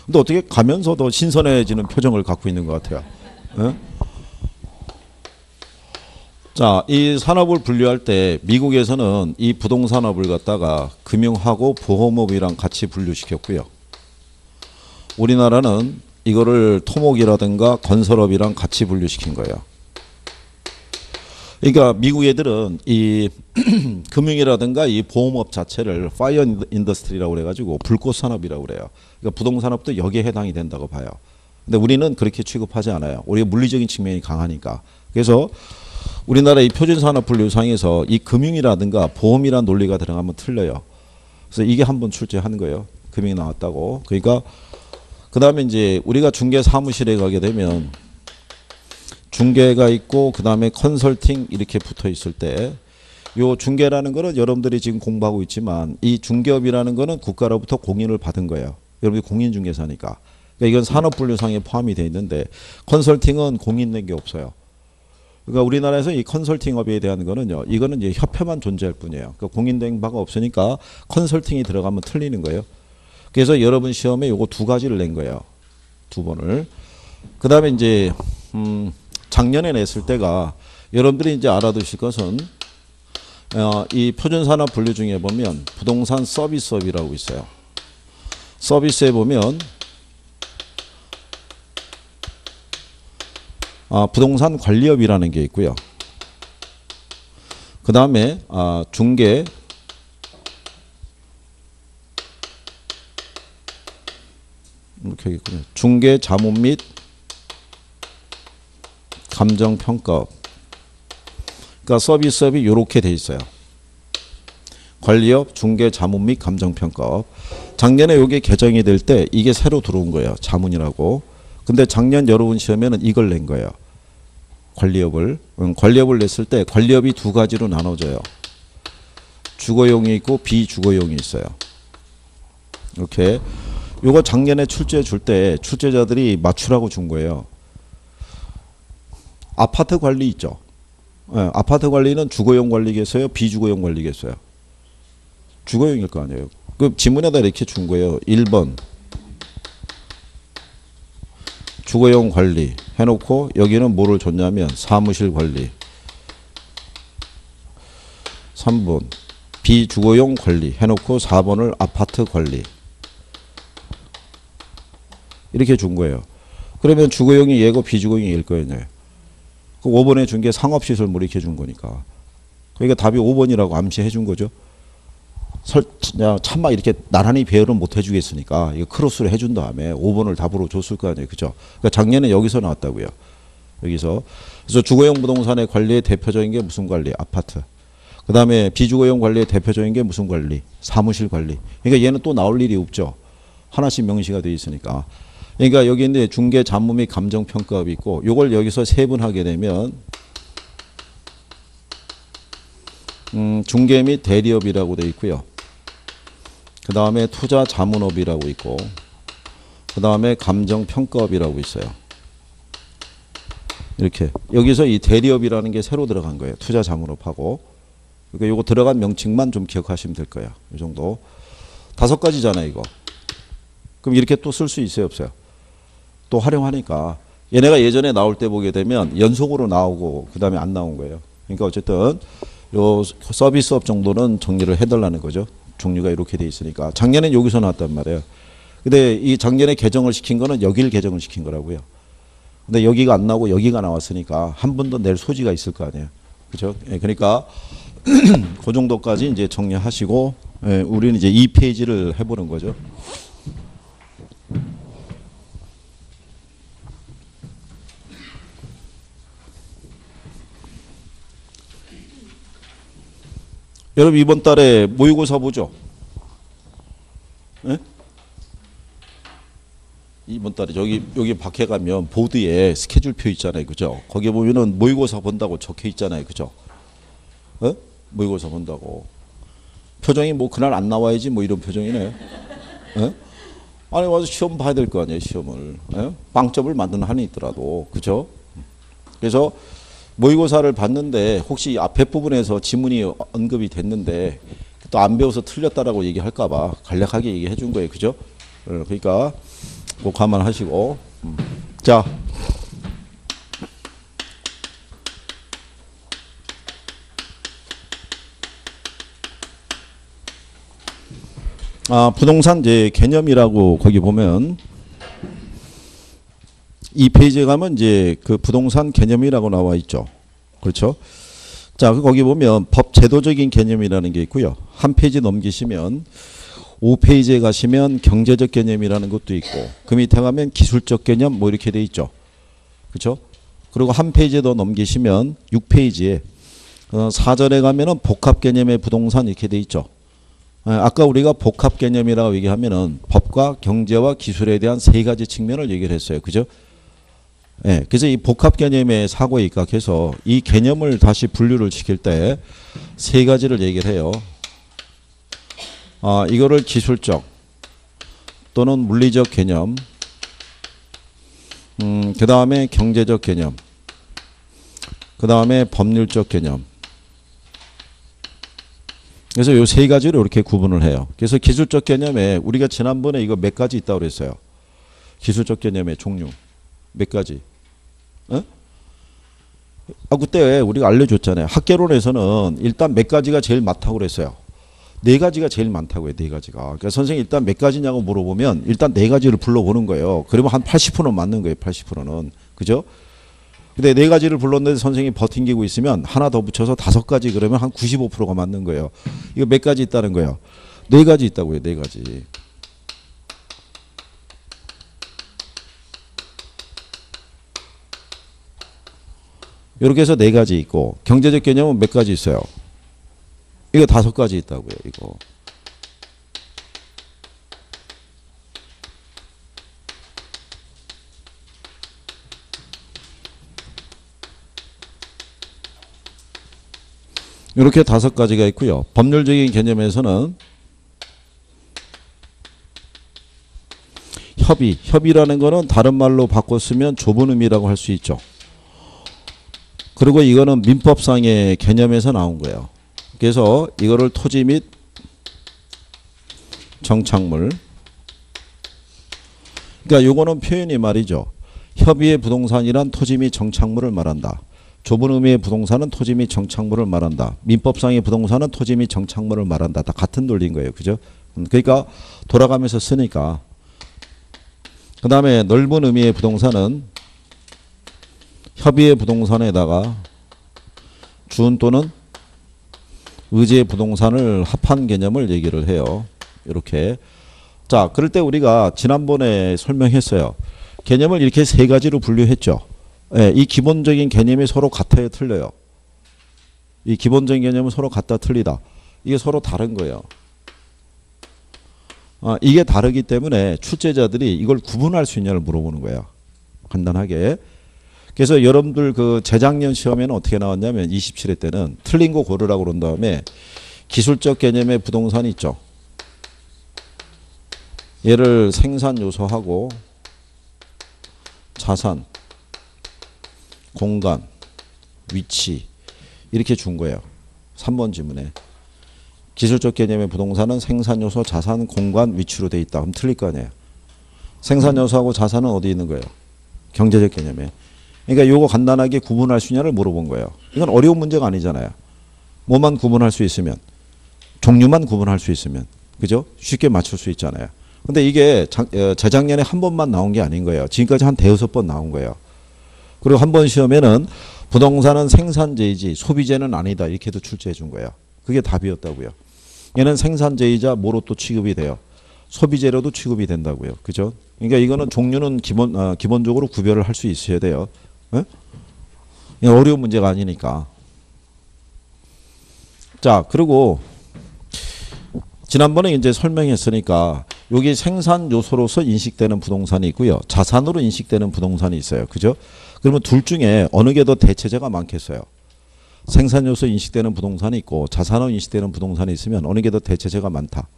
근데 어떻게 가면서도 신선해지는 표정을 갖고 있는 것 같아요. 예? 자, 이 산업을 분류할 때 미국에서는 이 부동산업을 갖다가 금융하고 보험업이랑 같이 분류시켰고요. 우리나라는 이거를 토목이라든가 건설업이랑 같이 분류시킨 거예요. 그러니까 미국 애들은 이 금융이라든가 이 보험업 자체를 FIRE industry라고 그래가지고 불꽃 산업이라고 그래요. 그러니까 부동산업도 여기에 해당이 된다고 봐요. 근데 우리는 그렇게 취급하지 않아요. 우리가 물리적인 측면이 강하니까. 그래서 우리나라 이 표준 산업 분류상에서 이 금융이라든가 보험이란 논리가 들어가면 틀려요. 그래서 이게 한번 출제하는 거예요. 금융이 나왔다고. 그러니까 그 다음에 이제 우리가 중개 사무실에 가게 되면 중개가 있고 그 다음에 컨설팅 이렇게 붙어 있을 때 요 중개라는 거는 여러분들이 지금 공부하고 있지만 이 중개업이라는 거는 국가로부터 공인을 받은 거예요. 여러분이 공인중개사니까. 그러니까 이건 산업분류상에 포함이 돼 있는데 컨설팅은 공인된 게 없어요. 그러니까 우리나라에서 이 컨설팅업에 대한 거는요. 이거는 이제 협회만 존재할 뿐이에요. 그러니까 공인된 바가 없으니까 컨설팅이 들어가면 틀리는 거예요. 그래서 여러분 시험에 요거 두 가지를 낸 거예요. 두 번을. 그 다음에 이제 음 작년에 냈을 때가 여러분들이 이제 알아두실 것은 어, 이 표준산업 분류 중에 보면 부동산 서비스업이라고 있어요. 서비스에 보면 아, 부동산 관리업이라는 게 있고요. 그 다음에 아, 중개 이렇게 있군요. 중개 자문 및 감정 평가업. 그러니까 서비스업이 이렇게 돼 있어요. 관리업, 중개, 자문 및 감정 평가업. 작년에 이게 개정이 될 때 이게 새로 들어온 거예요. 자문이라고. 근데 작년 여러분 시험에는 이걸 낸 거예요. 관리업을. 음, 관리업을 냈을 때 관리업이 두 가지로 나눠져요. 주거용이 있고 비주거용이 있어요. 이렇게. 요거 작년에 출제 줄때 출제자들이 맞추라고 준 거예요. 아파트 관리 있죠. 예, 아파트 관리는 주거용 관리겠어요? 비주거용 관리겠어요? 주거용일 거 아니에요. 그 지문에다 이렇게 준 거예요. 1번 주거용 관리 해놓고 여기는 뭐를 줬냐면 사무실 관리 3번 비주거용 관리 해놓고 4번을 아파트 관리 이렇게 준 거예요. 그러면 주거용이 얘고 비주거용이 얘일 거예요. 그 5번에 준 게 상업시설 뭐 이렇게 준 거니까. 그러니까 답이 5번이라고 암시해 준 거죠. 설, 야, 참마 이렇게 나란히 배열을 못 해주겠으니까 이거 크로스를 해준 다음에 5번을 답으로 줬을 거 아니에요. 그죠? 그러니까 작년에 여기서 나왔다고요. 여기서. 그래서 주거용 부동산의 관리의 대표적인 게 무슨 관리? 아파트. 그 다음에 비주거용 관리의 대표적인 게 무슨 관리? 사무실 관리. 그러니까 얘는 또 나올 일이 없죠. 하나씩 명시가 돼 있으니까. 그러니까 여기 있는 중개 잡무 및 감정 평가업이 있고 요걸 여기서 세분하게 되면 음, 중개 및 대리업이라고 돼 있고요. 그 다음에 투자 자문업이라고 있고 그 다음에 감정 평가업이라고 있어요. 이렇게 여기서 이 대리업이라는 게 새로 들어간 거예요. 투자 자문업하고 그러니까 요거 들어간 명칭만 좀 기억하시면 될 거예요. 이 정도 다섯 가지잖아요, 이거. 그럼 이렇게 또 쓸 수 있어요, 없어요? 또 활용하니까 얘네가 예전에 나올 때 보게 되면 연속으로 나오고 그 다음에 안 나온 거예요. 그러니까 어쨌든 요 서비스업 정도는 정리를 해달라는 거죠. 종류가 이렇게 돼 있으니까 작년엔 여기서 나왔단 말이에요. 근데 이 작년에 개정을 시킨 거는 여기를 개정을 시킨 거라고요. 근데 여기가 안 나오고 여기가 나왔으니까 한 번 더 낼 소지가 있을 거 아니에요. 그죠? 예, 그러니까 그 정도까지 이제 정리하시고 예, 우리는 이제 이 페이지를 해보는 거죠. 여러분 이번 달에 모의고사 보죠? 예? 이번 달에 여기 여기 밖에 가면 보드에 스케줄표 있잖아요, 그죠? 거기 보면은 모의고사 본다고 적혀 있잖아요, 그죠? 어? 모의고사 본다고 표정이 뭐 그날 안 나와야지 뭐 이런 표정이네. 예? 아니 와서 시험 봐야 될 거 아니에요, 시험을. 예? 빵점을 만드는 한이 있더라도, 그죠? 그래서 모의고사를 봤는데 혹시 앞에 부분에서 지문이 언급이 됐는데 또 안 배워서 틀렸다라고 얘기할까 봐 간략하게 얘기해 준 거예요. 그죠? 어, 그러니까 꼭 감안하시고. 음. 자. 아, 부동산 이제 개념이라고 거기 보면 이 페이지에 가면 이제 그 부동산 개념이라고 나와 있죠. 그렇죠? 자, 그 거기 보면 법 제도적인 개념이라는 게 있고요. 한 페이지 넘기시면 5페이지에 가시면 경제적 개념이라는 것도 있고 그 밑에 가면 기술적 개념 뭐 이렇게 돼 있죠. 그렇죠? 그리고 한 페이지 더 넘기시면 6페이지에 어, 사전에 가면은 복합 개념의 부동산 이렇게 돼 있죠. 예, 아까 우리가 복합 개념이라고 얘기하면은 법과 경제와 기술에 대한 세 가지 측면을 얘기를 했어요. 그죠? 예, 그래서 이 복합 개념의 사고에 입각해서 이 개념을 다시 분류를 시킬 때 세 가지를 얘기를 해요. 아, 이거를 기술적 또는 물리적 개념, 음, 그 다음에 경제적 개념, 그 다음에 법률적 개념. 그래서 요 세 가지로 이렇게 구분을 해요. 그래서 기술적 개념에 우리가 지난번에 이거 몇 가지 있다고 그랬어요. 기술적 개념의 종류 몇 가지. 어? 아 그때 우리가 알려줬잖아요. 학개론에서는 일단 몇 가지가 제일 많다고 그랬어요. 네 가지가 제일 많다고요. 네 가지가. 그러니까 선생님 일단 몇 가지냐고 물어보면 일단 네 가지를 불러보는 거예요. 그러면 한 80%는 맞는 거예요. 80%는 그죠? 근데 네 가지를 불렀는데 선생님이 버팅기고 있으면 하나 더 붙여서 다섯 가지 그러면 한 95%가 맞는 거예요. 이거 몇 가지 있다는 거예요. 네 가지 있다고요. 네 가지. 이렇게 해서 네 가지 있고 경제적 개념은 몇 가지 있어요. 이거 다섯 가지 있다고요. 이거. 이렇게 다섯 가지가 있고요. 법률적인 개념에서는 협의, 협의라는 거는 다른 말로 바꿔 쓰면 좁은 의미라고 할 수 있죠. 그리고 이거는 민법상의 개념에서 나온 거예요. 그래서 이거를 토지 및 정착물. 그러니까 요거는 표현이 말이죠. 협의의 부동산이란 토지 및 정착물을 말한다. 좁은 의미의 부동산은 토지 및 정착물을 말한다. 민법상의 부동산은 토지 및 정착물을 말한다. 다 같은 논리인 거예요. 그죠? 음, 그러니까 돌아가면서 쓰니까. 그 다음에 넓은 의미의 부동산은 협의의 부동산에다가 준 또는 의지의 부동산을 합한 개념을 얘기를 해요. 이렇게. 자, 그럴 때 우리가 지난번에 설명했어요. 개념을 이렇게 세 가지로 분류했죠. 예, 이 기본적인 개념이 서로 같아요, 틀려요. 이 기본적인 개념은 서로 같다, 틀리다. 이게 서로 다른 거예요. 아, 이게 다르기 때문에 출제자들이 이걸 구분할 수 있냐를 물어보는 거예요. 간단하게. 그래서 여러분들 그 재작년 시험에는 어떻게 나왔냐면 27회 때는 틀린 거 고르라고 그런 다음에 기술적 개념의 부동산이 있죠. 얘를 생산 요소하고 자산, 공간, 위치 이렇게 준 거예요. 3번 지문에. 기술적 개념의 부동산은 생산 요소, 자산, 공간, 위치로 돼 있다. 그럼 틀릴 거 아니에요. 생산 요소하고 자산은 어디 있는 거예요? 경제적 개념에. 그러니까 요거 간단하게 구분할 수 있냐를 물어본 거예요. 이건 어려운 문제가 아니잖아요. 뭐만 구분할 수 있으면 종류만 구분할 수 있으면 그죠? 쉽게 맞출 수 있잖아요. 근데 이게 작, 어, 재작년에 한 번만 나온 게 아닌 거예요. 지금까지 한 대여섯 번 나온 거예요. 그리고 한 번 시험에는 부동산은 생산재이지 소비재는 아니다 이렇게도 출제해 준 거예요. 그게 답이었다고요. 얘는 생산재이자 뭐로 또 취급이 돼요. 소비재료도 취급이 된다고요. 그죠? 그러니까 이거는 종류는 기본 어, 기본적으로 구별을 할 수 있어야 돼요. 예? 이게 어려운 문제가 아니니까. 자, 그리고 지난번에 이제 설명했으니까 여기 생산 요소로서 인식되는 부동산이 있고요. 자산으로 인식되는 부동산이 있어요. 그죠? 그러면 둘 중에 어느 게 더 대체제가 많겠어요? 생산 요소 인식되는 부동산이 있고 자산으로 인식되는 부동산이 있으면 어느 게 더 대체제가 많다.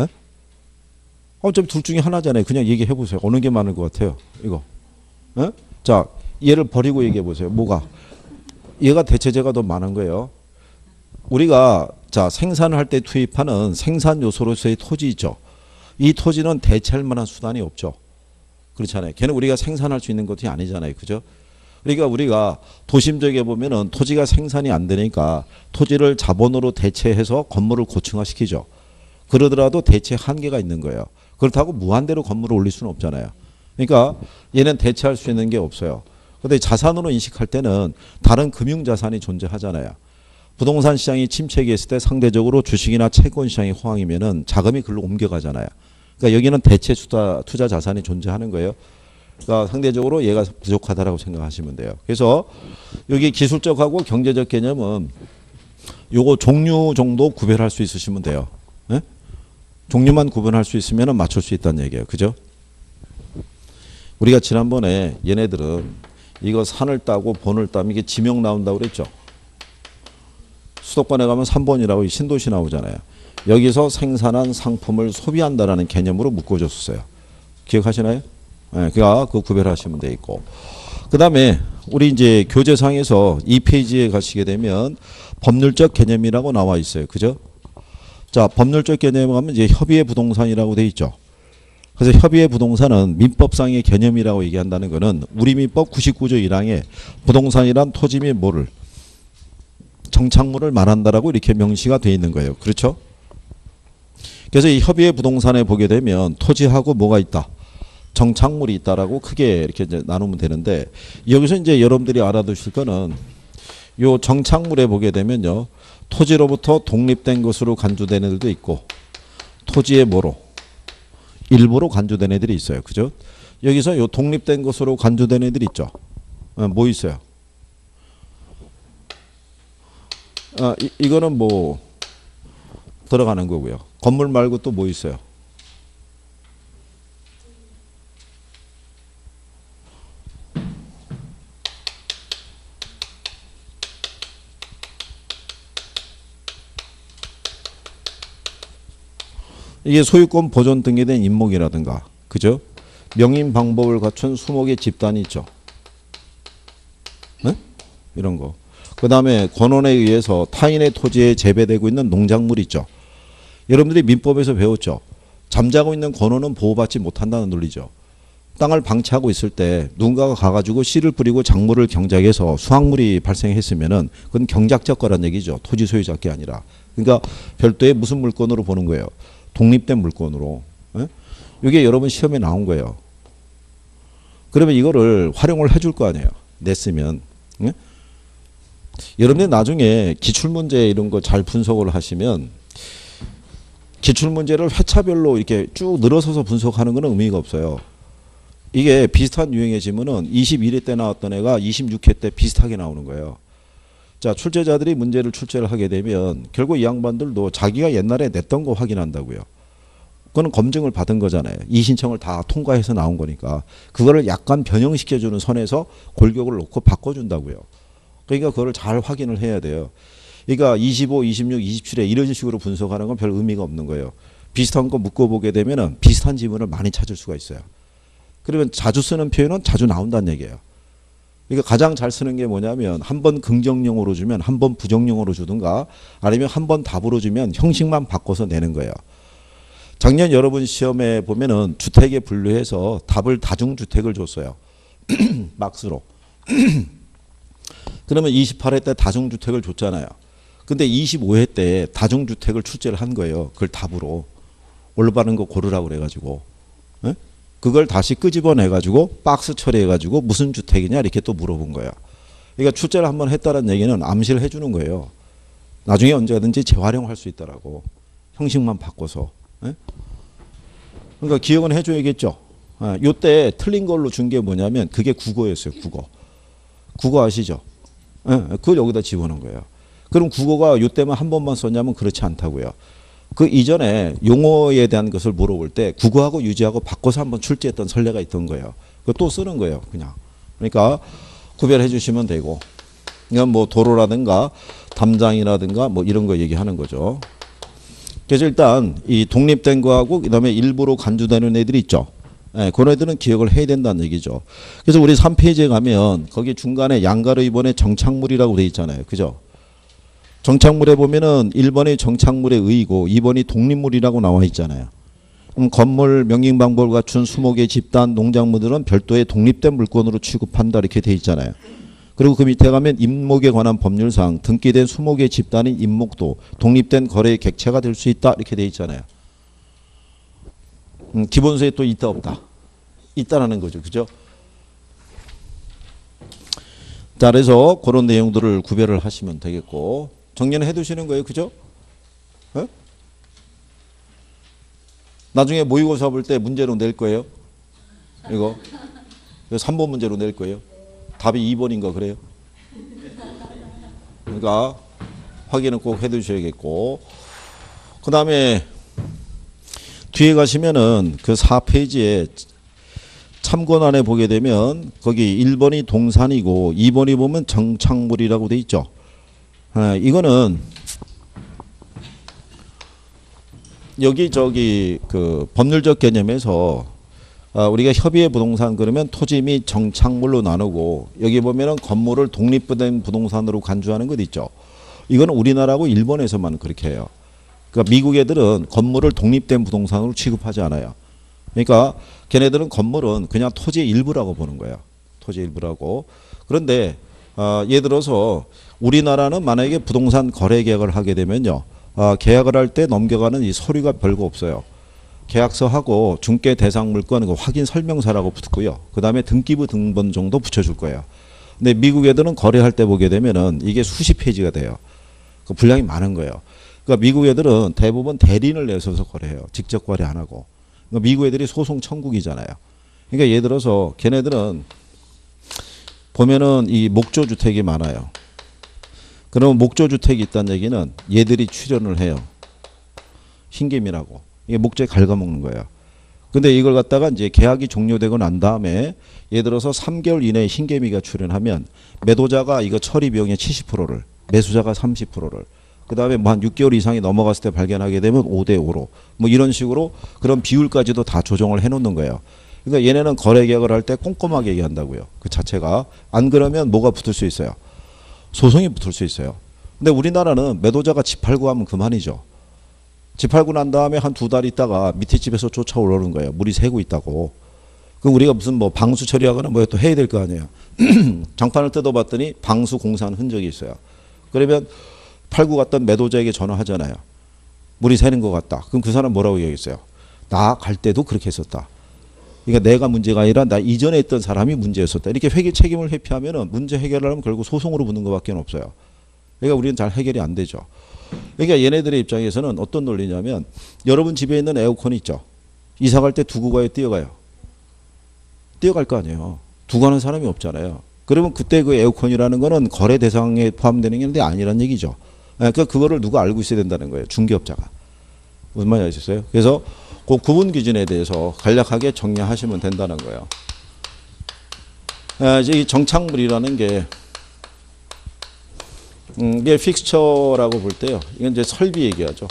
에? 어차피 둘 중에 하나잖아요. 그냥 얘기해 보세요. 어느 게 많을 것 같아요? 이거. 에? 자, 얘를 버리고 얘기해 보세요. 뭐가? 얘가 대체제가 더 많은 거예요. 우리가 자 생산을 할 때 투입하는 생산 요소로서의 토지 있죠. 이 토지는 대체할 만한 수단이 없죠. 그렇잖아요. 걔는 우리가 생산할 수 있는 것이 아니잖아요. 그죠? 그러니까 우리가 도심 지역에 보면은 토지가 생산이 안 되니까 토지를 자본으로 대체해서 건물을 고층화시키죠. 그러더라도 대체 한계가 있는 거예요. 그렇다고 무한대로 건물을 올릴 수는 없잖아요. 그러니까 얘는 대체할 수 있는 게 없어요. 근데 자산으로 인식할 때는 다른 금융 자산이 존재하잖아요. 부동산 시장이 침체기 했을 때 상대적으로 주식이나 채권 시장이 호황이면은 자금이 글로 옮겨가잖아요. 그러니까 여기는 대체 투자, 투자 자산이 존재하는 거예요. 그러니까 상대적으로 얘가 부족하다라고 생각하시면 돼요. 그래서 여기 기술적하고 경제적 개념은 요거 종류 정도 구별할 수 있으시면 돼요. 예? 종류만 구분할 수 있으면 맞출 수 있다는 얘기예요. 그죠? 우리가 지난번에 얘네들은 이거 산을 따고 본을 따면 이게 지명 나온다고 그랬죠. 수도권에 가면 3번이라고 신도시 나오잖아요. 여기서 생산한 상품을 소비한다라는 개념으로 묶어줬어요. 기억하시나요? 네, 그러니까 그 구별하시면 돼 있고. 그 다음에 우리 이제 교재상에서 이 페이지에 가시게 되면 법률적 개념이라고 나와 있어요. 그죠? 자, 법률적 개념 하면 이제 협의의 부동산이라고 돼 있죠. 그래서 협의의 부동산은 민법상의 개념이라고 얘기한다는 것은 우리 민법 99조 1항에 부동산이란 토지 및 뭐를 정착물을 말한다라고 이렇게 명시가 돼 있는 거예요. 그렇죠? 그래서 이 협의의 부동산에 보게 되면 토지하고 뭐가 있다. 정착물이 있다라고 크게 이렇게 이제 나누면 되는데 여기서 이제 여러분들이 알아두실 거는 요 정착물에 보게 되면요. 토지로부터 독립된 것으로 간주된 애들도 있고 토지의 뭐로 일부로 간주된 애들이 있어요. 그죠? 여기서 요 독립된 것으로 간주된 애들 있죠. 어, 뭐 있어요? 아, 이, 이거는 뭐 들어가는 거고요. 건물 말고 또 뭐 있어요? 이게 소유권 보존 등기된 임목이라든가 그죠? 명인 방법을 갖춘 수목의 집단이 있죠. 네? 이런 거. 그 다음에 권원에 의해서 타인의 토지에 재배되고 있는 농작물 있죠. 여러분들이 민법에서 배웠죠. 잠자고 있는 권원은 보호받지 못한다는 논리죠. 땅을 방치하고 있을 때 누군가가 가가지고 씨를 뿌리고 작물을 경작해서 수확물이 발생했으면은 그건 경작적 거란 얘기죠. 토지 소유자께 아니라. 그러니까 별도의 무슨 물건으로 보는 거예요. 독립된 물건으로. 예? 이게 여러분 시험에 나온 거예요. 그러면 이거를 활용을 해줄 거 아니에요. 냈으면. 예? 여러분들 나중에 기출문제 이런 거 잘 분석을 하시면 기출문제를 회차별로 이렇게 쭉 늘어서서 분석하는 거는 의미가 없어요. 이게 비슷한 유형의 지문은 21회 때 나왔던 애가 26회 때 비슷하게 나오는 거예요. 자, 출제자들이 문제를 출제를 하게 되면 결국 이 양반들도 자기가 옛날에 냈던 거 확인한다고요. 그거는 검증을 받은 거잖아요. 이 신청을 다 통과해서 나온 거니까. 그거를 약간 변형시켜주는 선에서 골격을 놓고 바꿔준다고요. 그러니까 그거를 잘 확인을 해야 돼요. 그러니까 25, 26, 27에 이런 식으로 분석하는 건 별 의미가 없는 거예요. 비슷한 거 묶어보게 되면은 비슷한 지문을 많이 찾을 수가 있어요. 그러면 자주 쓰는 표현은 자주 나온다는 얘기예요. 그러니까 가장 잘 쓰는 게 뭐냐면 한 번 긍정용으로 주면 한 번 부정용으로 주든가 아니면 한 번 답으로 주면 형식만 바꿔서 내는 거예요. 작년 여러분 시험에 보면은 주택에 분류해서 답을 다중주택을 줬어요. 막스로. 그러면 28회 때 다중주택을 줬잖아요. 근데 25회 때 다중주택을 출제를 한 거예요. 그걸 답으로. 올바른 거 고르라고 그래가지고. 예? 그걸 다시 끄집어내가지고 박스 처리해가지고 무슨 주택이냐 이렇게 또 물어본 거예요. 그러니까 출제를 한번 했다는 얘기는 암시를 해주는 거예요. 나중에 언제든지 재활용할 수 있다라고. 형식만 바꿔서. 예? 그러니까 기억은 해줘야겠죠. 아, 요때 틀린 걸로 준 게 뭐냐면 그게 국어였어요. 국어. 국어 아시죠? 예, 그걸 여기다 집어넣은 거예요. 그럼 국어가 요때만 한 번만 썼냐면 그렇지 않다고요. 그 이전에 용어에 대한 것을 물어볼 때 국어하고 유지하고 바꿔서 한번 출제했던 선례가 있던 거예요. 그또 쓰는 거예요. 그냥. 그러니까 구별해 주시면 되고. 이건 뭐 도로라든가 담장이라든가 뭐 이런 거 얘기하는 거죠. 그래서 일단 이 독립된 거하고 그다음에 일부로 간주되는 애들이 있죠. 예, 그런 애들은 기억을 해야 된다는 얘기죠. 그래서 우리 3페이지에 가면 거기 중간에 양가로 2번에 정착물이라고 돼 있잖아요. 그죠? 정착물에 보면은 1번이 정착물의 의이고 2번이 독립물이라고 나와 있잖아요. 음, 건물 명령 방법을 갖춘 수목의 집단 농작물들은 별도의 독립된 물건으로 취급한다 이렇게 돼 있잖아요. 그리고 그 밑에 가면 임목에 관한 법률상 등기된 수목의 집단인 임목도 독립된 거래의 객체가 될 수 있다 이렇게 돼 있잖아요. 음, 기본서에 또 있다 없다 있다라는 거죠, 그죠? 자, 그래서 그런 내용들을 구별을 하시면 되겠고 정리는 해두시는 거예요, 그죠? 어? 나중에 모의고사 볼 때 문제로 낼 거예요. 이거 3번 문제로 낼 거예요. 답이 2번인가 그래요. 그러니까 확인은 꼭 해두셔야겠고 그 다음에 뒤에 가시면은 그 4페이지에 참고란에 보게 되면 거기 1번이 동산이고 2번이 보면 정착물이라고 돼 있죠. 아, 이거는 여기 저기 그 법률적 개념에서 아, 우리가 협의의 부동산 그러면 토지 및 정착물로 나누고 여기 보면은 건물을 독립된 부동산으로 간주하는 것 있죠. 이거는 우리나라하고 일본에서만 그렇게 해요. 그러니까 미국 애들은 건물을 독립된 부동산으로 취급하지 않아요. 그러니까 걔네들은 건물은 그냥 토지의 일부라고 보는 거예요. 토지의 일부라고. 그런데 아, 예를 들어서 우리나라는 만약에 부동산 거래 계약을 하게 되면요. 아, 계약을 할 때 넘겨가는 이 서류가 별거 없어요. 계약서하고 중개 대상 물건 그 확인 설명서라고 붙고요. 그다음에 등기부 등본 정도 붙여 줄 거예요. 근데 미국 애들은 거래할 때 보게 되면은 이게 수십 페이지가 돼요. 그 분량이 많은 거예요. 그러니까 미국 애들은 대부분 대리인을 내서서 거래해요. 직접 거래 안 하고. 그러니까 미국 애들이 소송 천국이잖아요. 그러니까 예를 들어서 걔네들은 보면은 이 목조 주택이 많아요. 그러면 목조 주택이 있다는 얘기는 얘들이 출연을 해요. 흰개미라고. 이게 목재에 갉아먹는 거예요. 근데 이걸 갖다가 이제 계약이 종료되고 난 다음에 예를 들어서 3개월 이내에 흰개미가 출연하면 매도자가 이거 처리 비용의 70%를 매수자가 30%를 그다음에 뭐 한 6개월 이상이 넘어갔을 때 발견하게 되면 5대 5로 뭐 이런 식으로 그런 비율까지도 다 조정을 해 놓는 거예요. 그러니까 얘네는 거래 계약을 할 때 꼼꼼하게 얘기한다고요. 그 자체가 안 그러면 뭐가 붙을 수 있어요? 소송이 붙을 수 있어요. 근데 우리나라는 매도자가 집 팔고 하면 그만이죠. 집 팔고 난 다음에 한 두 달 있다가 밑에 집에서 쫓아오려는 거예요. 물이 새고 있다고. 그럼 우리가 무슨 뭐 방수 처리하거나 뭐 또 해야 될 거 아니에요. 장판을 뜯어봤더니 방수 공사한 흔적이 있어요. 그러면 팔고 갔던 매도자에게 전화하잖아요. 물이 새는 것 같다. 그럼 그 사람 뭐라고 얘기했어요? 나 갈 때도 그렇게 했었다. 그러니까 내가 문제가 아니라 나 이전에 있던 사람이 문제였었다. 이렇게 회계 책임을 회피하면은 문제 해결을 하면 결국 소송으로 붙는 것밖에 없어요. 그러니까 우리는 잘 해결이 안 되죠. 그러니까 얘네들의 입장에서는 어떤 논리냐면 여러분 집에 있는 에어컨 있죠. 이사 갈 때 두고 가요, 뛰어가요. 뛰어갈 거 아니에요. 두고 가는 사람이 없잖아요. 그러면 그때 그 에어컨이라는 거는 거래 대상에 포함되는 게 아니란 얘기죠. 그러니까 그거를 누가 알고 있어야 된다는 거예요. 중개업자가. 무슨 말인지 아시겠어요? 그래서 그 구분 기준에 대해서 간략하게 정리하시면 된다는 거예요. 아, 이제 이 정착물이라는 게 음, 이게 픽스처라고 볼 때요. 이건 이제 설비 얘기하죠.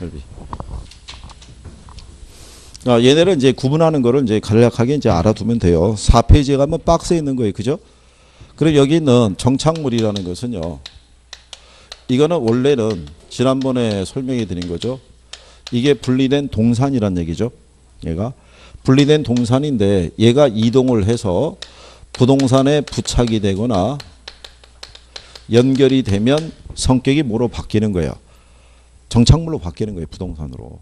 설비. 아, 얘네를 이제 구분하는 거를 이제 간략하게 이제 알아두면 돼요. 4페이지에 가면 박스에 있는 거예요. 그죠? 그리고 여기 있는 정착물이라는 것은요. 이거는 원래는 지난번에 설명해 드린 거죠. 이게 분리된 동산이란 얘기죠. 얘가 분리된 동산인데 얘가 이동을 해서 부동산에 부착이 되거나 연결이 되면 성격이 뭐로 바뀌는 거예요? 정착물로 바뀌는 거예요. 부동산으로.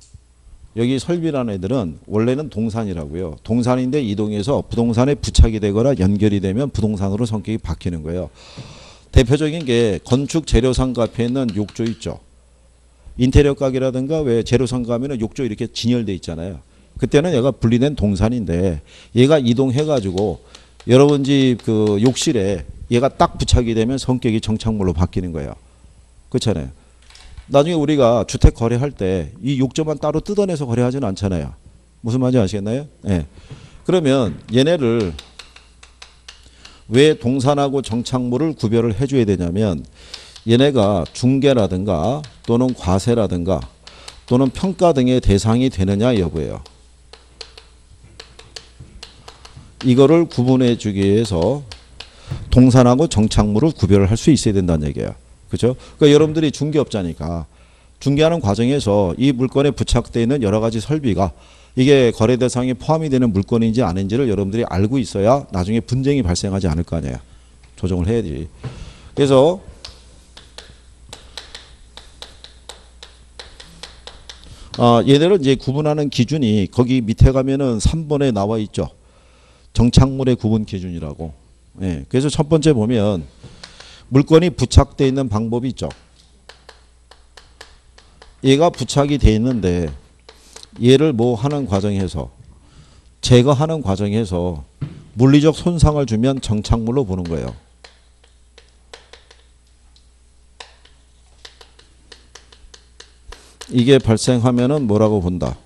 여기 설비라는 애들은 원래는 동산이라고요. 동산인데 이동해서 부동산에 부착이 되거나 연결이 되면 부동산으로 성격이 바뀌는 거예요. 대표적인 게 건축 재료상가 앞에 있는 욕조 있죠. 인테리어 가게라든가 왜 재료상가 하면은 욕조 이렇게 진열돼 있잖아요. 그때는 얘가 분리된 동산인데 얘가 이동해 가지고 여러분 집 그 욕실에 얘가 딱 부착이 되면 성격이 정착물로 바뀌는 거예요. 그렇잖아요. 나중에 우리가 주택 거래할 때 이 욕조만 따로 뜯어내서 거래하지는 않잖아요. 무슨 말인지 아시겠나요? 예. 네. 그러면 얘네를 왜 동산하고 정착물을 구별을 해줘야 되냐면 얘네가 중개라든가 또는 과세라든가 또는 평가 등의 대상이 되느냐 여부예요. 이거를 구분해 주기 위해서 동산하고 정착물을 구별을 할 수 있어야 된다는 얘기예요. 그죠? 그러니까 여러분들이 중개업자니까 중개하는 과정에서 이 물건에 부착되어 있는 여러 가지 설비가 이게 거래 대상에 포함이 되는 물건인지 아닌지를 여러분들이 알고 있어야 나중에 분쟁이 발생하지 않을 거 아니에요. 조정을 해야지. 그래서 아, 얘들을 이제 구분하는 기준이 거기 밑에 가면은 3번에 나와 있죠. 정착물의 구분 기준이라고. 예. 그래서 첫 번째 보면 물건이 부착되어 있는 방법이 있죠. 얘가 부착이 돼 있는데 얘를 뭐 하는 과정에서 제거하는 과정에서 물리적 손상을 주면 정착물로 보는 거예요. 이게 발생하면은 뭐라고 본다.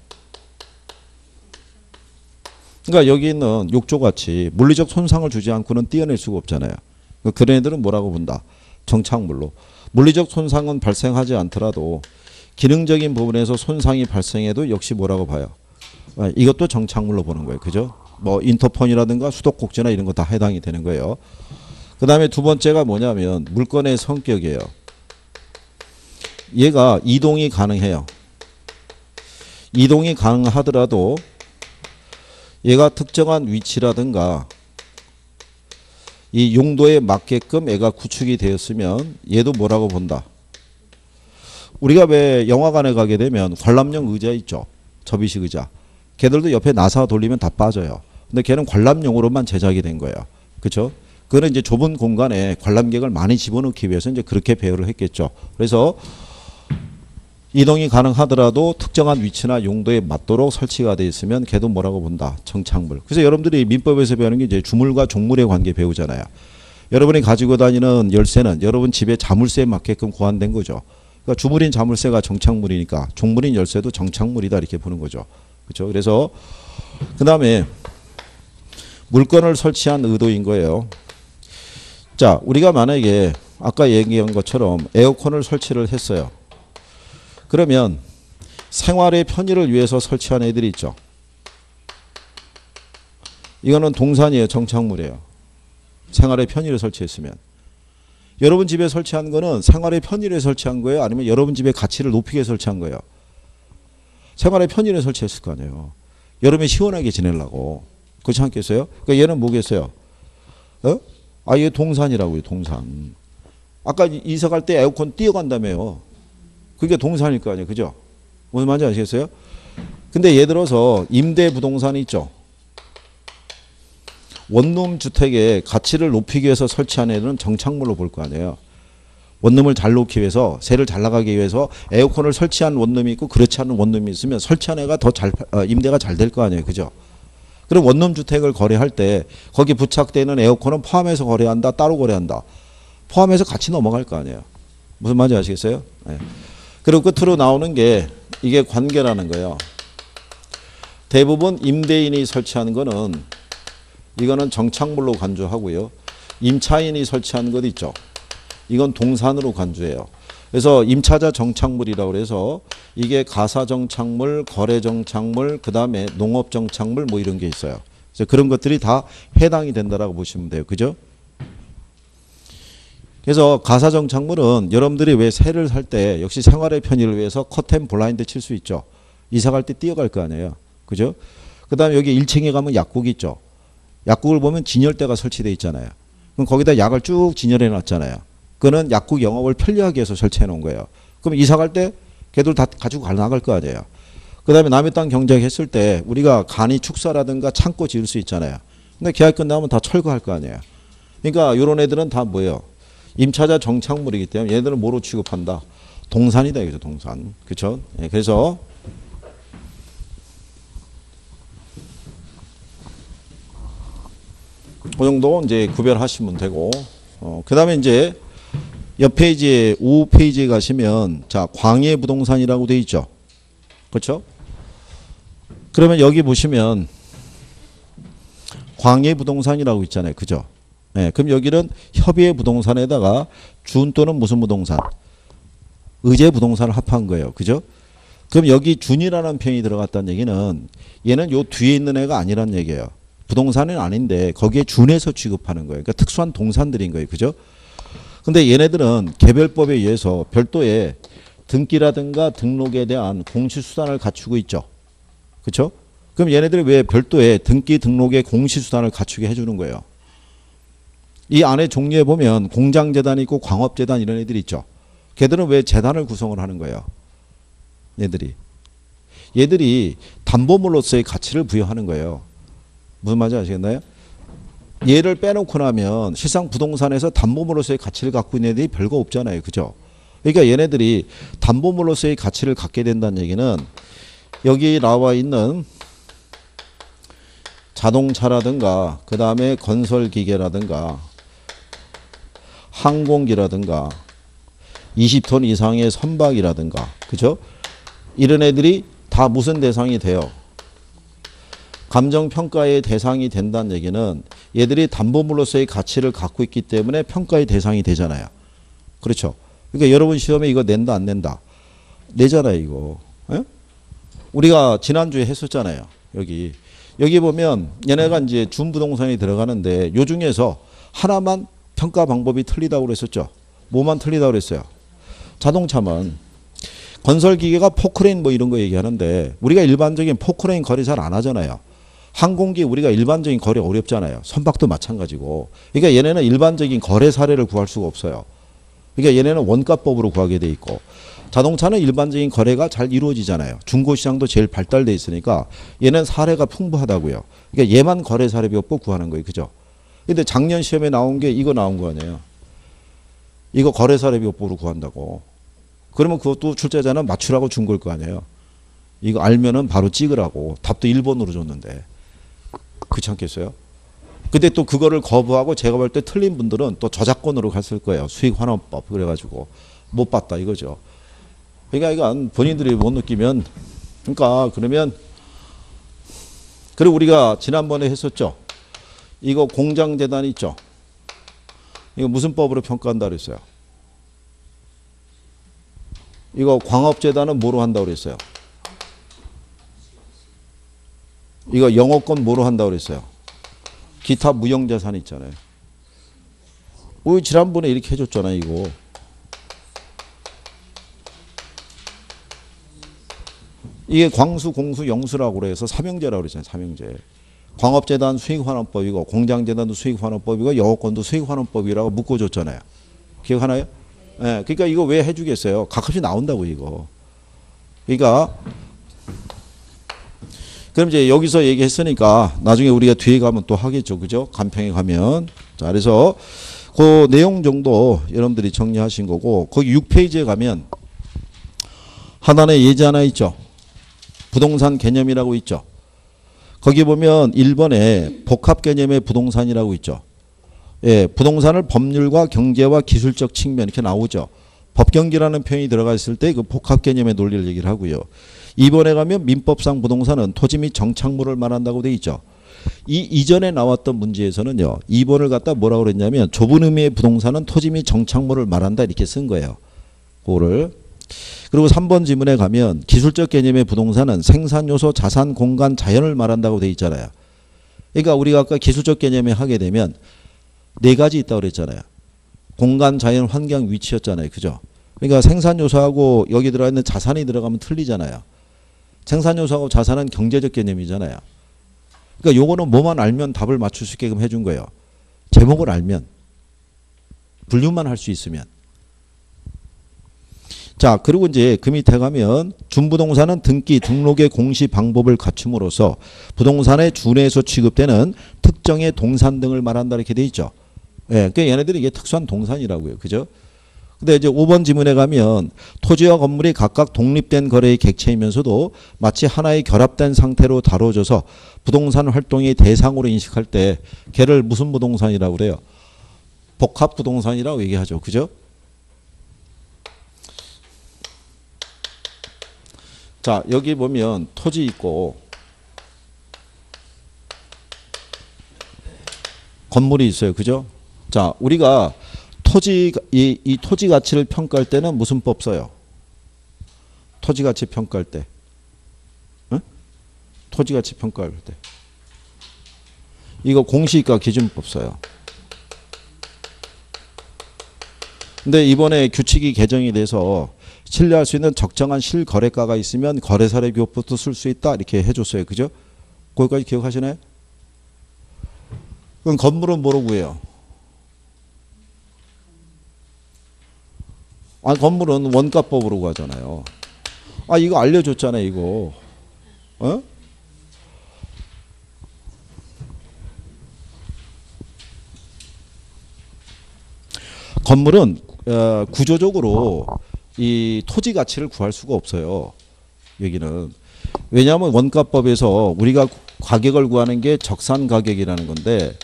그러니까 여기 있는 욕조같이 물리적 손상을 주지 않고는 떼어낼 수가 없잖아요. 그러니까 그런 애들은 뭐라고 본다. 정착물로. 물리적 손상은 발생하지 않더라도 기능적인 부분에서 손상이 발생해도 역시 뭐라고 봐요. 아, 이것도 정착물로 보는 거예요. 그죠? 뭐 인터폰이라든가 수도꼭지나 이런 거 다 해당이 되는 거예요. 그 다음에 두 번째가 뭐냐면 물건의 성격이에요. 얘가 이동이 가능해요. 이동이 가능하더라도 얘가 특정한 위치라든가 이 용도에 맞게끔 얘가 구축이 되었으면 얘도 뭐라고 본다. 우리가 왜 영화관에 가게 되면 관람용 의자 있죠. 접이식 의자. 걔들도 옆에 나사 돌리면 다 빠져요. 근데 걔는 관람용으로만 제작이 된 거예요. 그렇죠? 그거는 이제 좁은 공간에 관람객을 많이 집어넣기 위해서 이제 그렇게 배열을 했겠죠. 그래서 이동이 가능하더라도 특정한 위치나 용도에 맞도록 설치가 돼 있으면 걔도 뭐라고 본다. 정착물. 그래서 여러분들이 민법에서 배우는 게 이제 주물과 종물의 관계 배우잖아요. 여러분이 가지고 다니는 열쇠는 여러분 집에 자물쇠에 맞게끔 고안된 거죠. 그러니까 주물인 자물쇠가 정착물이니까 종물인 열쇠도 정착물이다 이렇게 보는 거죠. 그렇죠? 그래서 그다음에 물건을 설치한 의도인 거예요. 자, 우리가 만약에 아까 얘기한 것처럼 에어컨을 설치를 했어요. 그러면 생활의 편의를 위해서 설치한 애들이 있죠. 이거는 동산이에요. 정착물이에요. 생활의 편의를 설치했으면. 여러분 집에 설치한 거는 생활의 편의를 설치한 거예요? 아니면 여러분 집의 가치를 위해 설치한 거예요? 생활의 편의를 설치했을 거 아니에요. 여름에 시원하게 지내려고. 그렇지 않겠어요? 그러니까 얘는 뭐겠어요? 어? 아, 얘 동산이라고요, 동산. 아까 이사 갈 때 에어컨 뛰어간다며요. 그게 동산일 거 아니에요. 그죠? 무슨 말인지 아시겠어요? 근데 예를 들어서 임대 부동산이 있죠. 원룸 주택의 가치를 높이기 위해서 설치한 애들은 정착물로 볼 거 아니에요. 원룸을 잘 놓기 위해서 세를 잘 나가기 위해서 에어컨을 설치한 원룸이 있고 그렇지 않은 원룸이 있으면 설치한 애가 더 잘 임대가 잘 될 거 아니에요. 그죠? 그럼 원룸 주택을 거래할 때 거기 부착되는 에어컨은 포함해서 거래한다, 따로 거래한다. 포함해서 같이 넘어갈 거 아니에요. 무슨 말인지 아시겠어요? 네. 그리고 끝으로 나오는 게 이게 관계라는 거예요. 대부분 임대인이 설치하는 거는 이거는 정착물로 간주하고요. 임차인이 설치하는 것 있죠. 이건 동산으로 간주해요. 그래서 임차자 정착물이라고 해서 이게 가사 정착물, 거래 정착물, 그 다음에 농업 정착물 뭐 이런 게 있어요. 그래서 그런 것들이 다 해당이 된다라고 보시면 돼요. 그죠? 그래서 가사 정착물은 여러분들이 왜 새를 살 때 역시 생활의 편의를 위해서 커튼 블라인드 칠 수 있죠. 이사 갈 때 뛰어갈 거 아니에요. 그죠? 그 다음에 여기 1층에 가면 약국이 있죠. 약국을 보면 진열대가 설치되어 있잖아요. 그럼 거기다 약을 쭉 진열해 놨잖아요. 그거는 약국 영업을 편리하게 해서 설치해 놓은 거예요. 그럼 이사 갈 때 걔들 다 가지고 가 나갈 거 아니에요. 그 다음에 남의 땅 경작했을 때 우리가 간이 축사라든가 창고 지을 수 있잖아요. 근데 계약 끝나면 다 철거할 거 아니에요. 그러니까 이런 애들은 다 뭐예요? 임차자 정착물이기 때문에 얘들은 뭐로 취급한다? 동산이다 이거죠, 동산. 그렇죠? 예, 그래서 그 정도 이제 구별하시면 되고 어, 그 다음에 이제 옆 페이지에 5 페이지에 가시면 자 광해 부동산이라고 돼 있죠. 그렇죠? 그러면 여기 보시면 광해 부동산이라고 있잖아요. 그죠? 네, 그럼 여기는 협의의 부동산에다가 준 또는 무슨 부동산? 의제 부동산을 합한 거예요. 그죠? 그럼 여기 준이라는 표현이 들어갔다는 얘기는 얘는 요 뒤에 있는 애가 아니란 얘기예요. 부동산은 아닌데 거기에 준해서 취급하는 거예요. 그러니까 특수한 동산들인 거예요. 그죠? 근데 얘네들은 개별법에 의해서 별도의 등기라든가 등록에 대한 공시수단을 갖추고 있죠. 그렇죠? 그럼 얘네들이 왜 별도의 등기 등록의 공시수단을 갖추게 해주는 거예요? 이 안에 종류에 보면 공장재단이 있고 광업재단 이런 애들이 있죠. 걔들은 왜 재단을 구성을 하는 거예요? 얘들이. 얘들이 담보물로서의 가치를 부여하는 거예요. 무슨 말인지 아시겠나요? 얘를 빼놓고 나면 실상 부동산에서 담보물로서의 가치를 갖고 있는 애들이 별거 없잖아요. 그죠? 그러니까 얘네들이 담보물로서의 가치를 갖게 된다는 얘기는 여기 나와 있는 자동차라든가 그 다음에 건설기계라든가 항공기라든가 20톤 이상의 선박이라든가 그죠? 이런 애들이 다 무슨 대상이 돼요? 감정 평가의 대상이 된다는 얘기는 얘들이 담보물로서의 가치를 갖고 있기 때문에 평가의 대상이 되잖아요. 그렇죠? 그러니까 여러분 시험에 이거 낸다 안 낸다? 내잖아요, 이거. 에? 우리가 지난주에 했었잖아요. 여기 여기 보면 얘네가 이제 준부동산이 들어가는데 요 중에서 하나만 평가 방법이 틀리다고 그랬었죠. 뭐만 틀리다고 그랬어요. 자동차만 건설 기계가 포크레인 뭐 이런 거 얘기하는데 우리가 일반적인 포크레인 거래 잘 안 하잖아요. 항공기 우리가 일반적인 거래 어렵잖아요. 선박도 마찬가지고. 그러니까 얘네는 일반적인 거래 사례를 구할 수가 없어요. 그러니까 얘네는 원가법으로 구하게 돼 있고 자동차는 일반적인 거래가 잘 이루어지잖아요. 중고 시장도 제일 발달돼 있으니까 얘는 사례가 풍부하다고요. 그러니까 얘만 거래 사례비법 구하는 거예요. 그죠? 근데 작년 시험에 나온 게 이거 나온 거 아니에요. 이거 거래 사례비법으로 구한다고. 그러면 그것도 출제자는 맞추라고 준 걸 거 아니에요. 이거 알면은 바로 찍으라고. 답도 1번으로 줬는데. 그렇지 않겠어요? 근데 또 그거를 거부하고 제가 볼 때 틀린 분들은 또 저작권으로 갔을 거예요. 수익 환원법 그래가지고 못 봤다 이거죠. 그러니까 이건 본인들이 못 느끼면 그러니까 그러면 그리고 우리가 지난번에 했었죠. 이거 공장재단 있죠. 이거 무슨 법으로 평가한다 그랬어요. 이거 광업재단은 뭐로 한다고 그랬어요. 이거 영어권 뭐로 한다고 그랬어요. 기타 무형자산 있잖아요. 우리 지난번에 이렇게 해줬잖아요, 이거. 이게 광수, 공수, 영수라고 그래서 삼형제라고 그랬잖아요, 삼형제. 광업재단 수익환원법이고 공장재단도 수익환원법이고 영어권도 수익환원법이라고 묶어줬잖아요. 기억하나요? 예, 그러니까 이거 왜 해주겠어요? 가끔씩 나온다고 이거. 그러니까 그럼 이제 여기서 얘기했으니까 나중에 우리가 뒤에 가면 또 하겠죠, 그죠? 간평에 가면 자 그래서 그 내용 정도 여러분들이 정리하신 거고 거기 6페이지에 가면 하단에 예제 하나 있죠. 부동산 개념이라고 있죠. 거기 보면 1번에 복합 개념의 부동산이라고 있죠. 예, 부동산을 법률과 경제와 기술적 측면 이렇게 나오죠. 법경기라는 표현이 들어가 있을 때 그 복합 개념의 논리를 얘기를 하고요. 2번에 가면 민법상 부동산은 토지 및 정착물을 말한다고 돼 있죠. 이 이전에 나왔던 문제에서는요. 2번을 갖다 뭐라고 그랬냐면 좁은 의미의 부동산은 토지 및 정착물을 말한다 이렇게 쓴 거예요. 그거를 그리고 3번 지문에 가면 기술적 개념의 부동산은 생산 요소, 자산, 공간, 자연을 말한다고 돼 있잖아요. 그러니까 우리가 아까 기술적 개념에 하게 되면 네 가지 있다고 그랬잖아요. 공간, 자연, 환경, 위치였잖아요. 그죠? 그러니까 생산 요소하고 여기 들어가 있는 자산이 들어가면 틀리잖아요. 생산 요소하고 자산은 경제적 개념이잖아요. 그러니까 요거는 뭐만 알면 답을 맞출 수 있게끔 해준 거예요. 제목을 알면 분류만 할 수 있으면 자, 그리고 이제 그 밑에 가면 준부동산은 등기, 등록의 공시 방법을 갖춤으로써 부동산의 준에서 취급되는 특정의 동산 등을 말한다 이렇게 돼 있죠. 예, 그러니까 얘네들이 이게 특수한 동산이라고요. 그죠? 근데 이제 5번 지문에 가면 토지와 건물이 각각 독립된 거래의 객체이면서도 마치 하나의 결합된 상태로 다뤄져서 부동산 활동의 대상으로 인식할 때 걔를 무슨 부동산이라고 그래요? 복합 부동산이라고 얘기하죠. 그죠? 자, 여기 보면 토지 있고 건물이 있어요. 그죠? 자, 우리가 토지 이, 이 토지 가치를 평가할 때는 무슨 법 써요? 토지 가치 평가할 때. 응? 토지 가치 평가할 때. 이거 공시가 기준법 써요. 근데 이번에 규칙이 개정이 돼서 신뢰할 수 있는 적정한 실거래가가 있으면 거래사례 비법부터 쓸 수 있다 이렇게 해줬어요. 그죠? 거기까지 기억하시나요? 그럼 건물은 뭐로 구해요? 아 건물은 원가법으로 구하잖아요. 아 이거 알려줬잖아요. 이거. 어? 건물은 어, 구조적으로 이 토지 가치를 구할 수가 없어요. 여기는 왜냐하면 원가법에서 우리가 가격을 구하는 게 적산 가격이라는 건데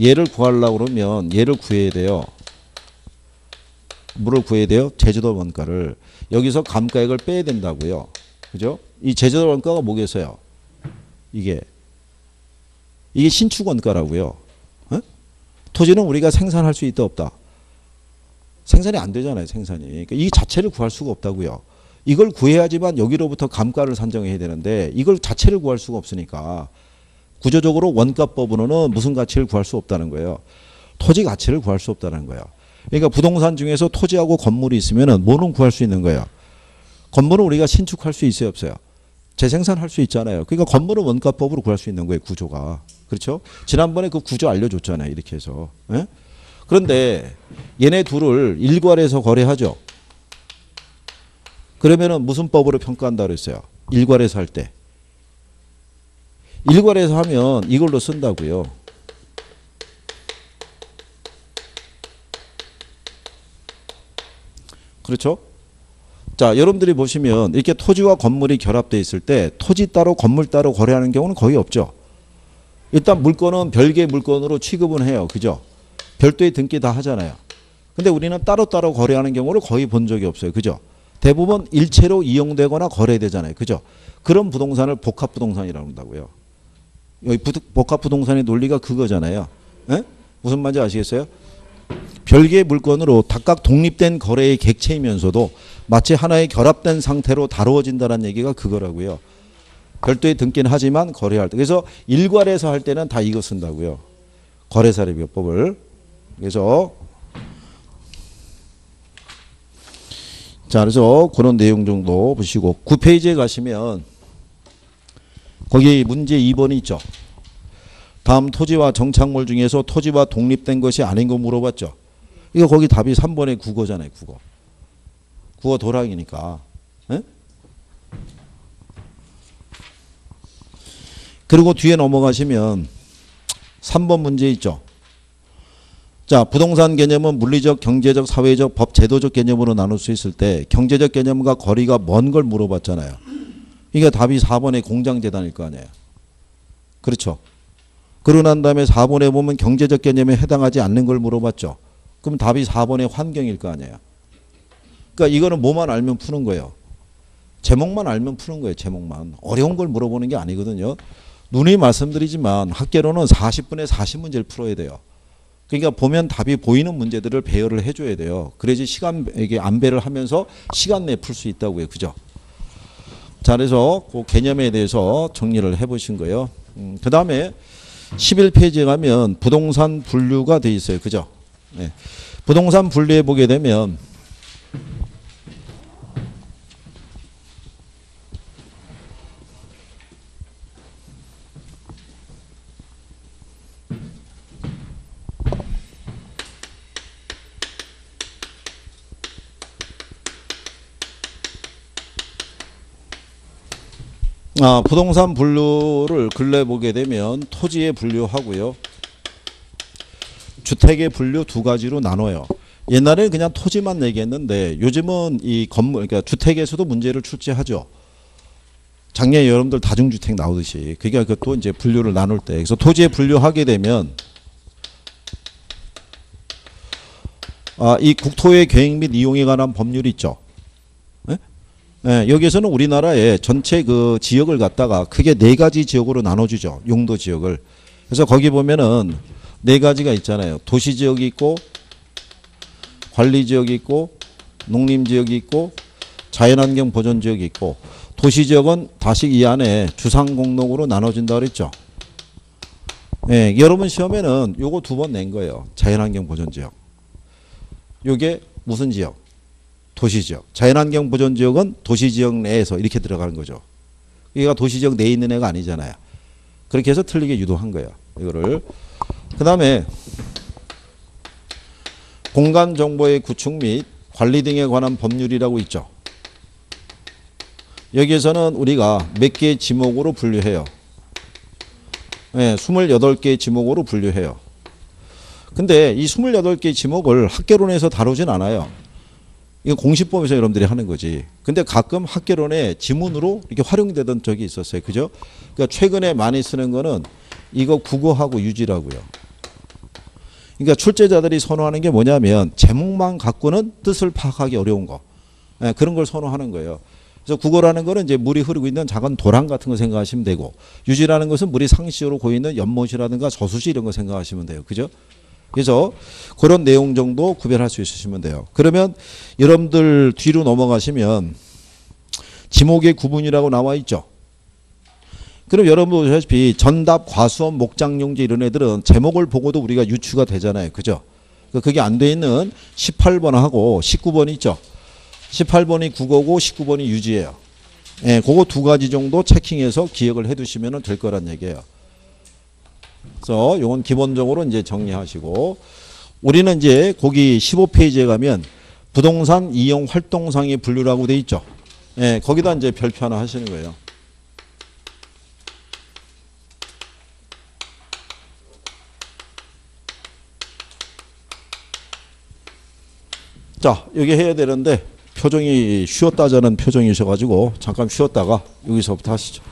얘를 구하려고 그러면 얘를 구해야 돼요. 뭐를 구해야 돼요? 제주도 원가를 여기서 감가액을 빼야 된다고요. 그죠? 이 제주도 원가가 뭐겠어요? 이게 이게 신축 원가라고요. 어? 토지는 우리가 생산할 수 있다 없다. 생산이 안 되잖아요, 생산이. 그러니까 이 자체를 구할 수가 없다고요. 이걸 구해야지만 여기로부터 감가를 산정해야 되는데 이걸 자체를 구할 수가 없으니까 구조적으로 원가법으로는 무슨 가치를 구할 수 없다는 거예요. 토지 가치를 구할 수 없다는 거예요. 그러니까 부동산 중에서 토지하고 건물이 있으면은 뭐는 구할 수 있는 거예요. 건물은 우리가 신축할 수 있어요, 없어요? 재생산할 수 있잖아요. 그러니까 건물은 원가법으로 구할 수 있는 거예요, 구조가. 그렇죠? 지난번에 그 구조 알려줬잖아요, 이렇게 해서. 예? 그런데 얘네 둘을 일괄해서 거래하죠. 그러면은 무슨 법으로 평가한다 그랬어요? 일괄해서 할 때. 일괄해서 하면 이걸로 쓴다고요. 그렇죠? 자, 여러분들이 보시면 이렇게 토지와 건물이 결합되어 있을 때 토지 따로 건물 따로 거래하는 경우는 거의 없죠. 일단 물건은 별개의 물건으로 취급은 해요. 그죠? 별도의 등기 다 하잖아요. 근데 우리는 따로따로 거래하는 경우를 거의 본 적이 없어요. 그죠? 대부분 일체로 이용되거나 거래되잖아요. 그죠? 그런 부동산을 복합 부동산이라고 한다고요. 여기 부- 복합 부동산의 논리가 그거잖아요. 에? 무슨 말인지 아시겠어요? 별개의 물건으로 각각 독립된 거래의 객체이면서도 마치 하나의 결합된 상태로 다루어진다는 얘기가 그거라고요. 별도의 등기는 하지만 거래할 때. 그래서 일괄해서 할 때는 다 이거 쓴다고요. 거래사례 비법을. 그래서 자, 그래서 그런 내용 정도 보시고 9페이지에 가시면 거기 문제 2번이 있죠. 다음 토지와 정착물 중에서 토지와 독립된 것이 아닌 거 물어봤죠. 이거 거기 답이 3번의 국어잖아요. 국어. 국어 도랑이니까. 예? 그리고 뒤에 넘어가시면 3번 문제 있죠. 자, 부동산 개념은 물리적, 경제적, 사회적, 법, 제도적 개념으로 나눌 수 있을 때 경제적 개념과 거리가 먼 걸 물어봤잖아요. 이게 답이 4번의 공장재단일 거 아니에요. 그렇죠. 그러고 난 다음에 4번에 보면 경제적 개념에 해당하지 않는 걸 물어봤죠. 그럼 답이 4번의 환경일 거 아니에요. 그러니까 이거는 뭐만 알면 푸는 거예요. 제목만 알면 푸는 거예요. 제목만. 어려운 걸 물어보는 게 아니거든요. 누누이 말씀드리지만 학계로는 40분에 40문제를 풀어야 돼요. 그러니까 보면 답이 보이는 문제들을 배열을 해줘야 돼요. 그래야지 시간 이게 안배를 하면서 시간 내에 풀 수 있다고요. 그죠? 자, 그래서 그 개념에 대해서 정리를 해보신 거예요. 음, 그 다음에 11페이지에 가면 부동산 분류가 돼 있어요. 그죠? 네. 부동산 분류해 보게 되면 아, 부동산 분류를 근래 보게 되면 토지에 분류하고요. 주택의 분류 두 가지로 나눠요. 옛날에 그냥 토지만 얘기했는데 요즘은 이 건물 그러니까 주택에서도 문제를 출제하죠. 작년에 여러분들 다중주택 나오듯이 그게 그것도 이제 분류를 나눌 때 그래서 토지에 분류하게 되면 아, 이 국토의 계획 및 이용에 관한 법률이 있죠. 예? 예, 여기에서는 우리나라의 전체 그 지역을 갖다가 크게 네 가지 지역으로 나눠주죠. 용도 지역을. 그래서 거기 보면은 네 가지가 있잖아요. 도시 지역이 있고 관리 지역이 있고 농림 지역이 있고 자연환경 보존 지역이 있고 도시 지역은 다시 이 안에 주상 공록으로 나눠진다 그랬죠. 예, 여러분 시험에는 요거 두 번 낸 거예요. 자연환경 보존 지역. 요게 무슨 지역? 도시 지역. 자연환경 보존 지역은 도시 지역 내에서 이렇게 들어가는 거죠. 얘가 도시 지역 내에 있는 애가 아니잖아요. 그렇게 해서 틀리게 유도한 거예요. 이거를. 그 다음에 공간 정보의 구축 및 관리 등에 관한 법률이라고 있죠. 여기에서는 우리가 몇 개의 지목으로 분류해요. 네, 28개의 지목으로 분류해요. 근데 이 28개의 지목을 학계론에서 다루진 않아요. 이거 공시법에서 여러분들이 하는 거지. 근데 가끔 학계론에 지문으로 이렇게 활용되던 적이 있었어요. 그죠? 그러니까 최근에 많이 쓰는 거는 이거 국어하고 유지라고요. 그러니까 출제자들이 선호하는 게 뭐냐면 제목만 갖고는 뜻을 파악하기 어려운 거. 예, 그런 걸 선호하는 거예요. 그래서 국어라는 거는 이제 물이 흐르고 있는 작은 도랑 같은 거 생각하시면 되고 유지라는 것은 물이 상시로 고이는 연못이라든가 저수지 이런 거 생각하시면 돼요. 그죠? 그래서 그런 내용 정도 구별할 수 있으시면 돼요. 그러면 여러분들 뒤로 넘어가시면 지목의 구분이라고 나와 있죠. 그럼 여러분 보시다시피 전답, 과수원, 목장용지 이런 애들은 제목을 보고도 우리가 유추가 되잖아요. 그죠? 그 그게 안 돼 있는 18번하고 19번이 있죠. 18번이 국어고 19번이 유지예요. 예, 그거 두 가지 정도 체킹해서 기억을 해 두시면 될 거란 얘기예요. 그래서 요건 기본적으로 이제 정리하시고 우리는 이제 거기 15페이지에 가면 부동산 이용 활동상의 분류라고 돼 있죠. 예, 거기다 이제 별표 하나 하시는 거예요. 자, 여기 해야 되는데 표정이 쉬었다 자는 표정이셔 가지고 잠깐 쉬었다가 여기서부터 하시죠.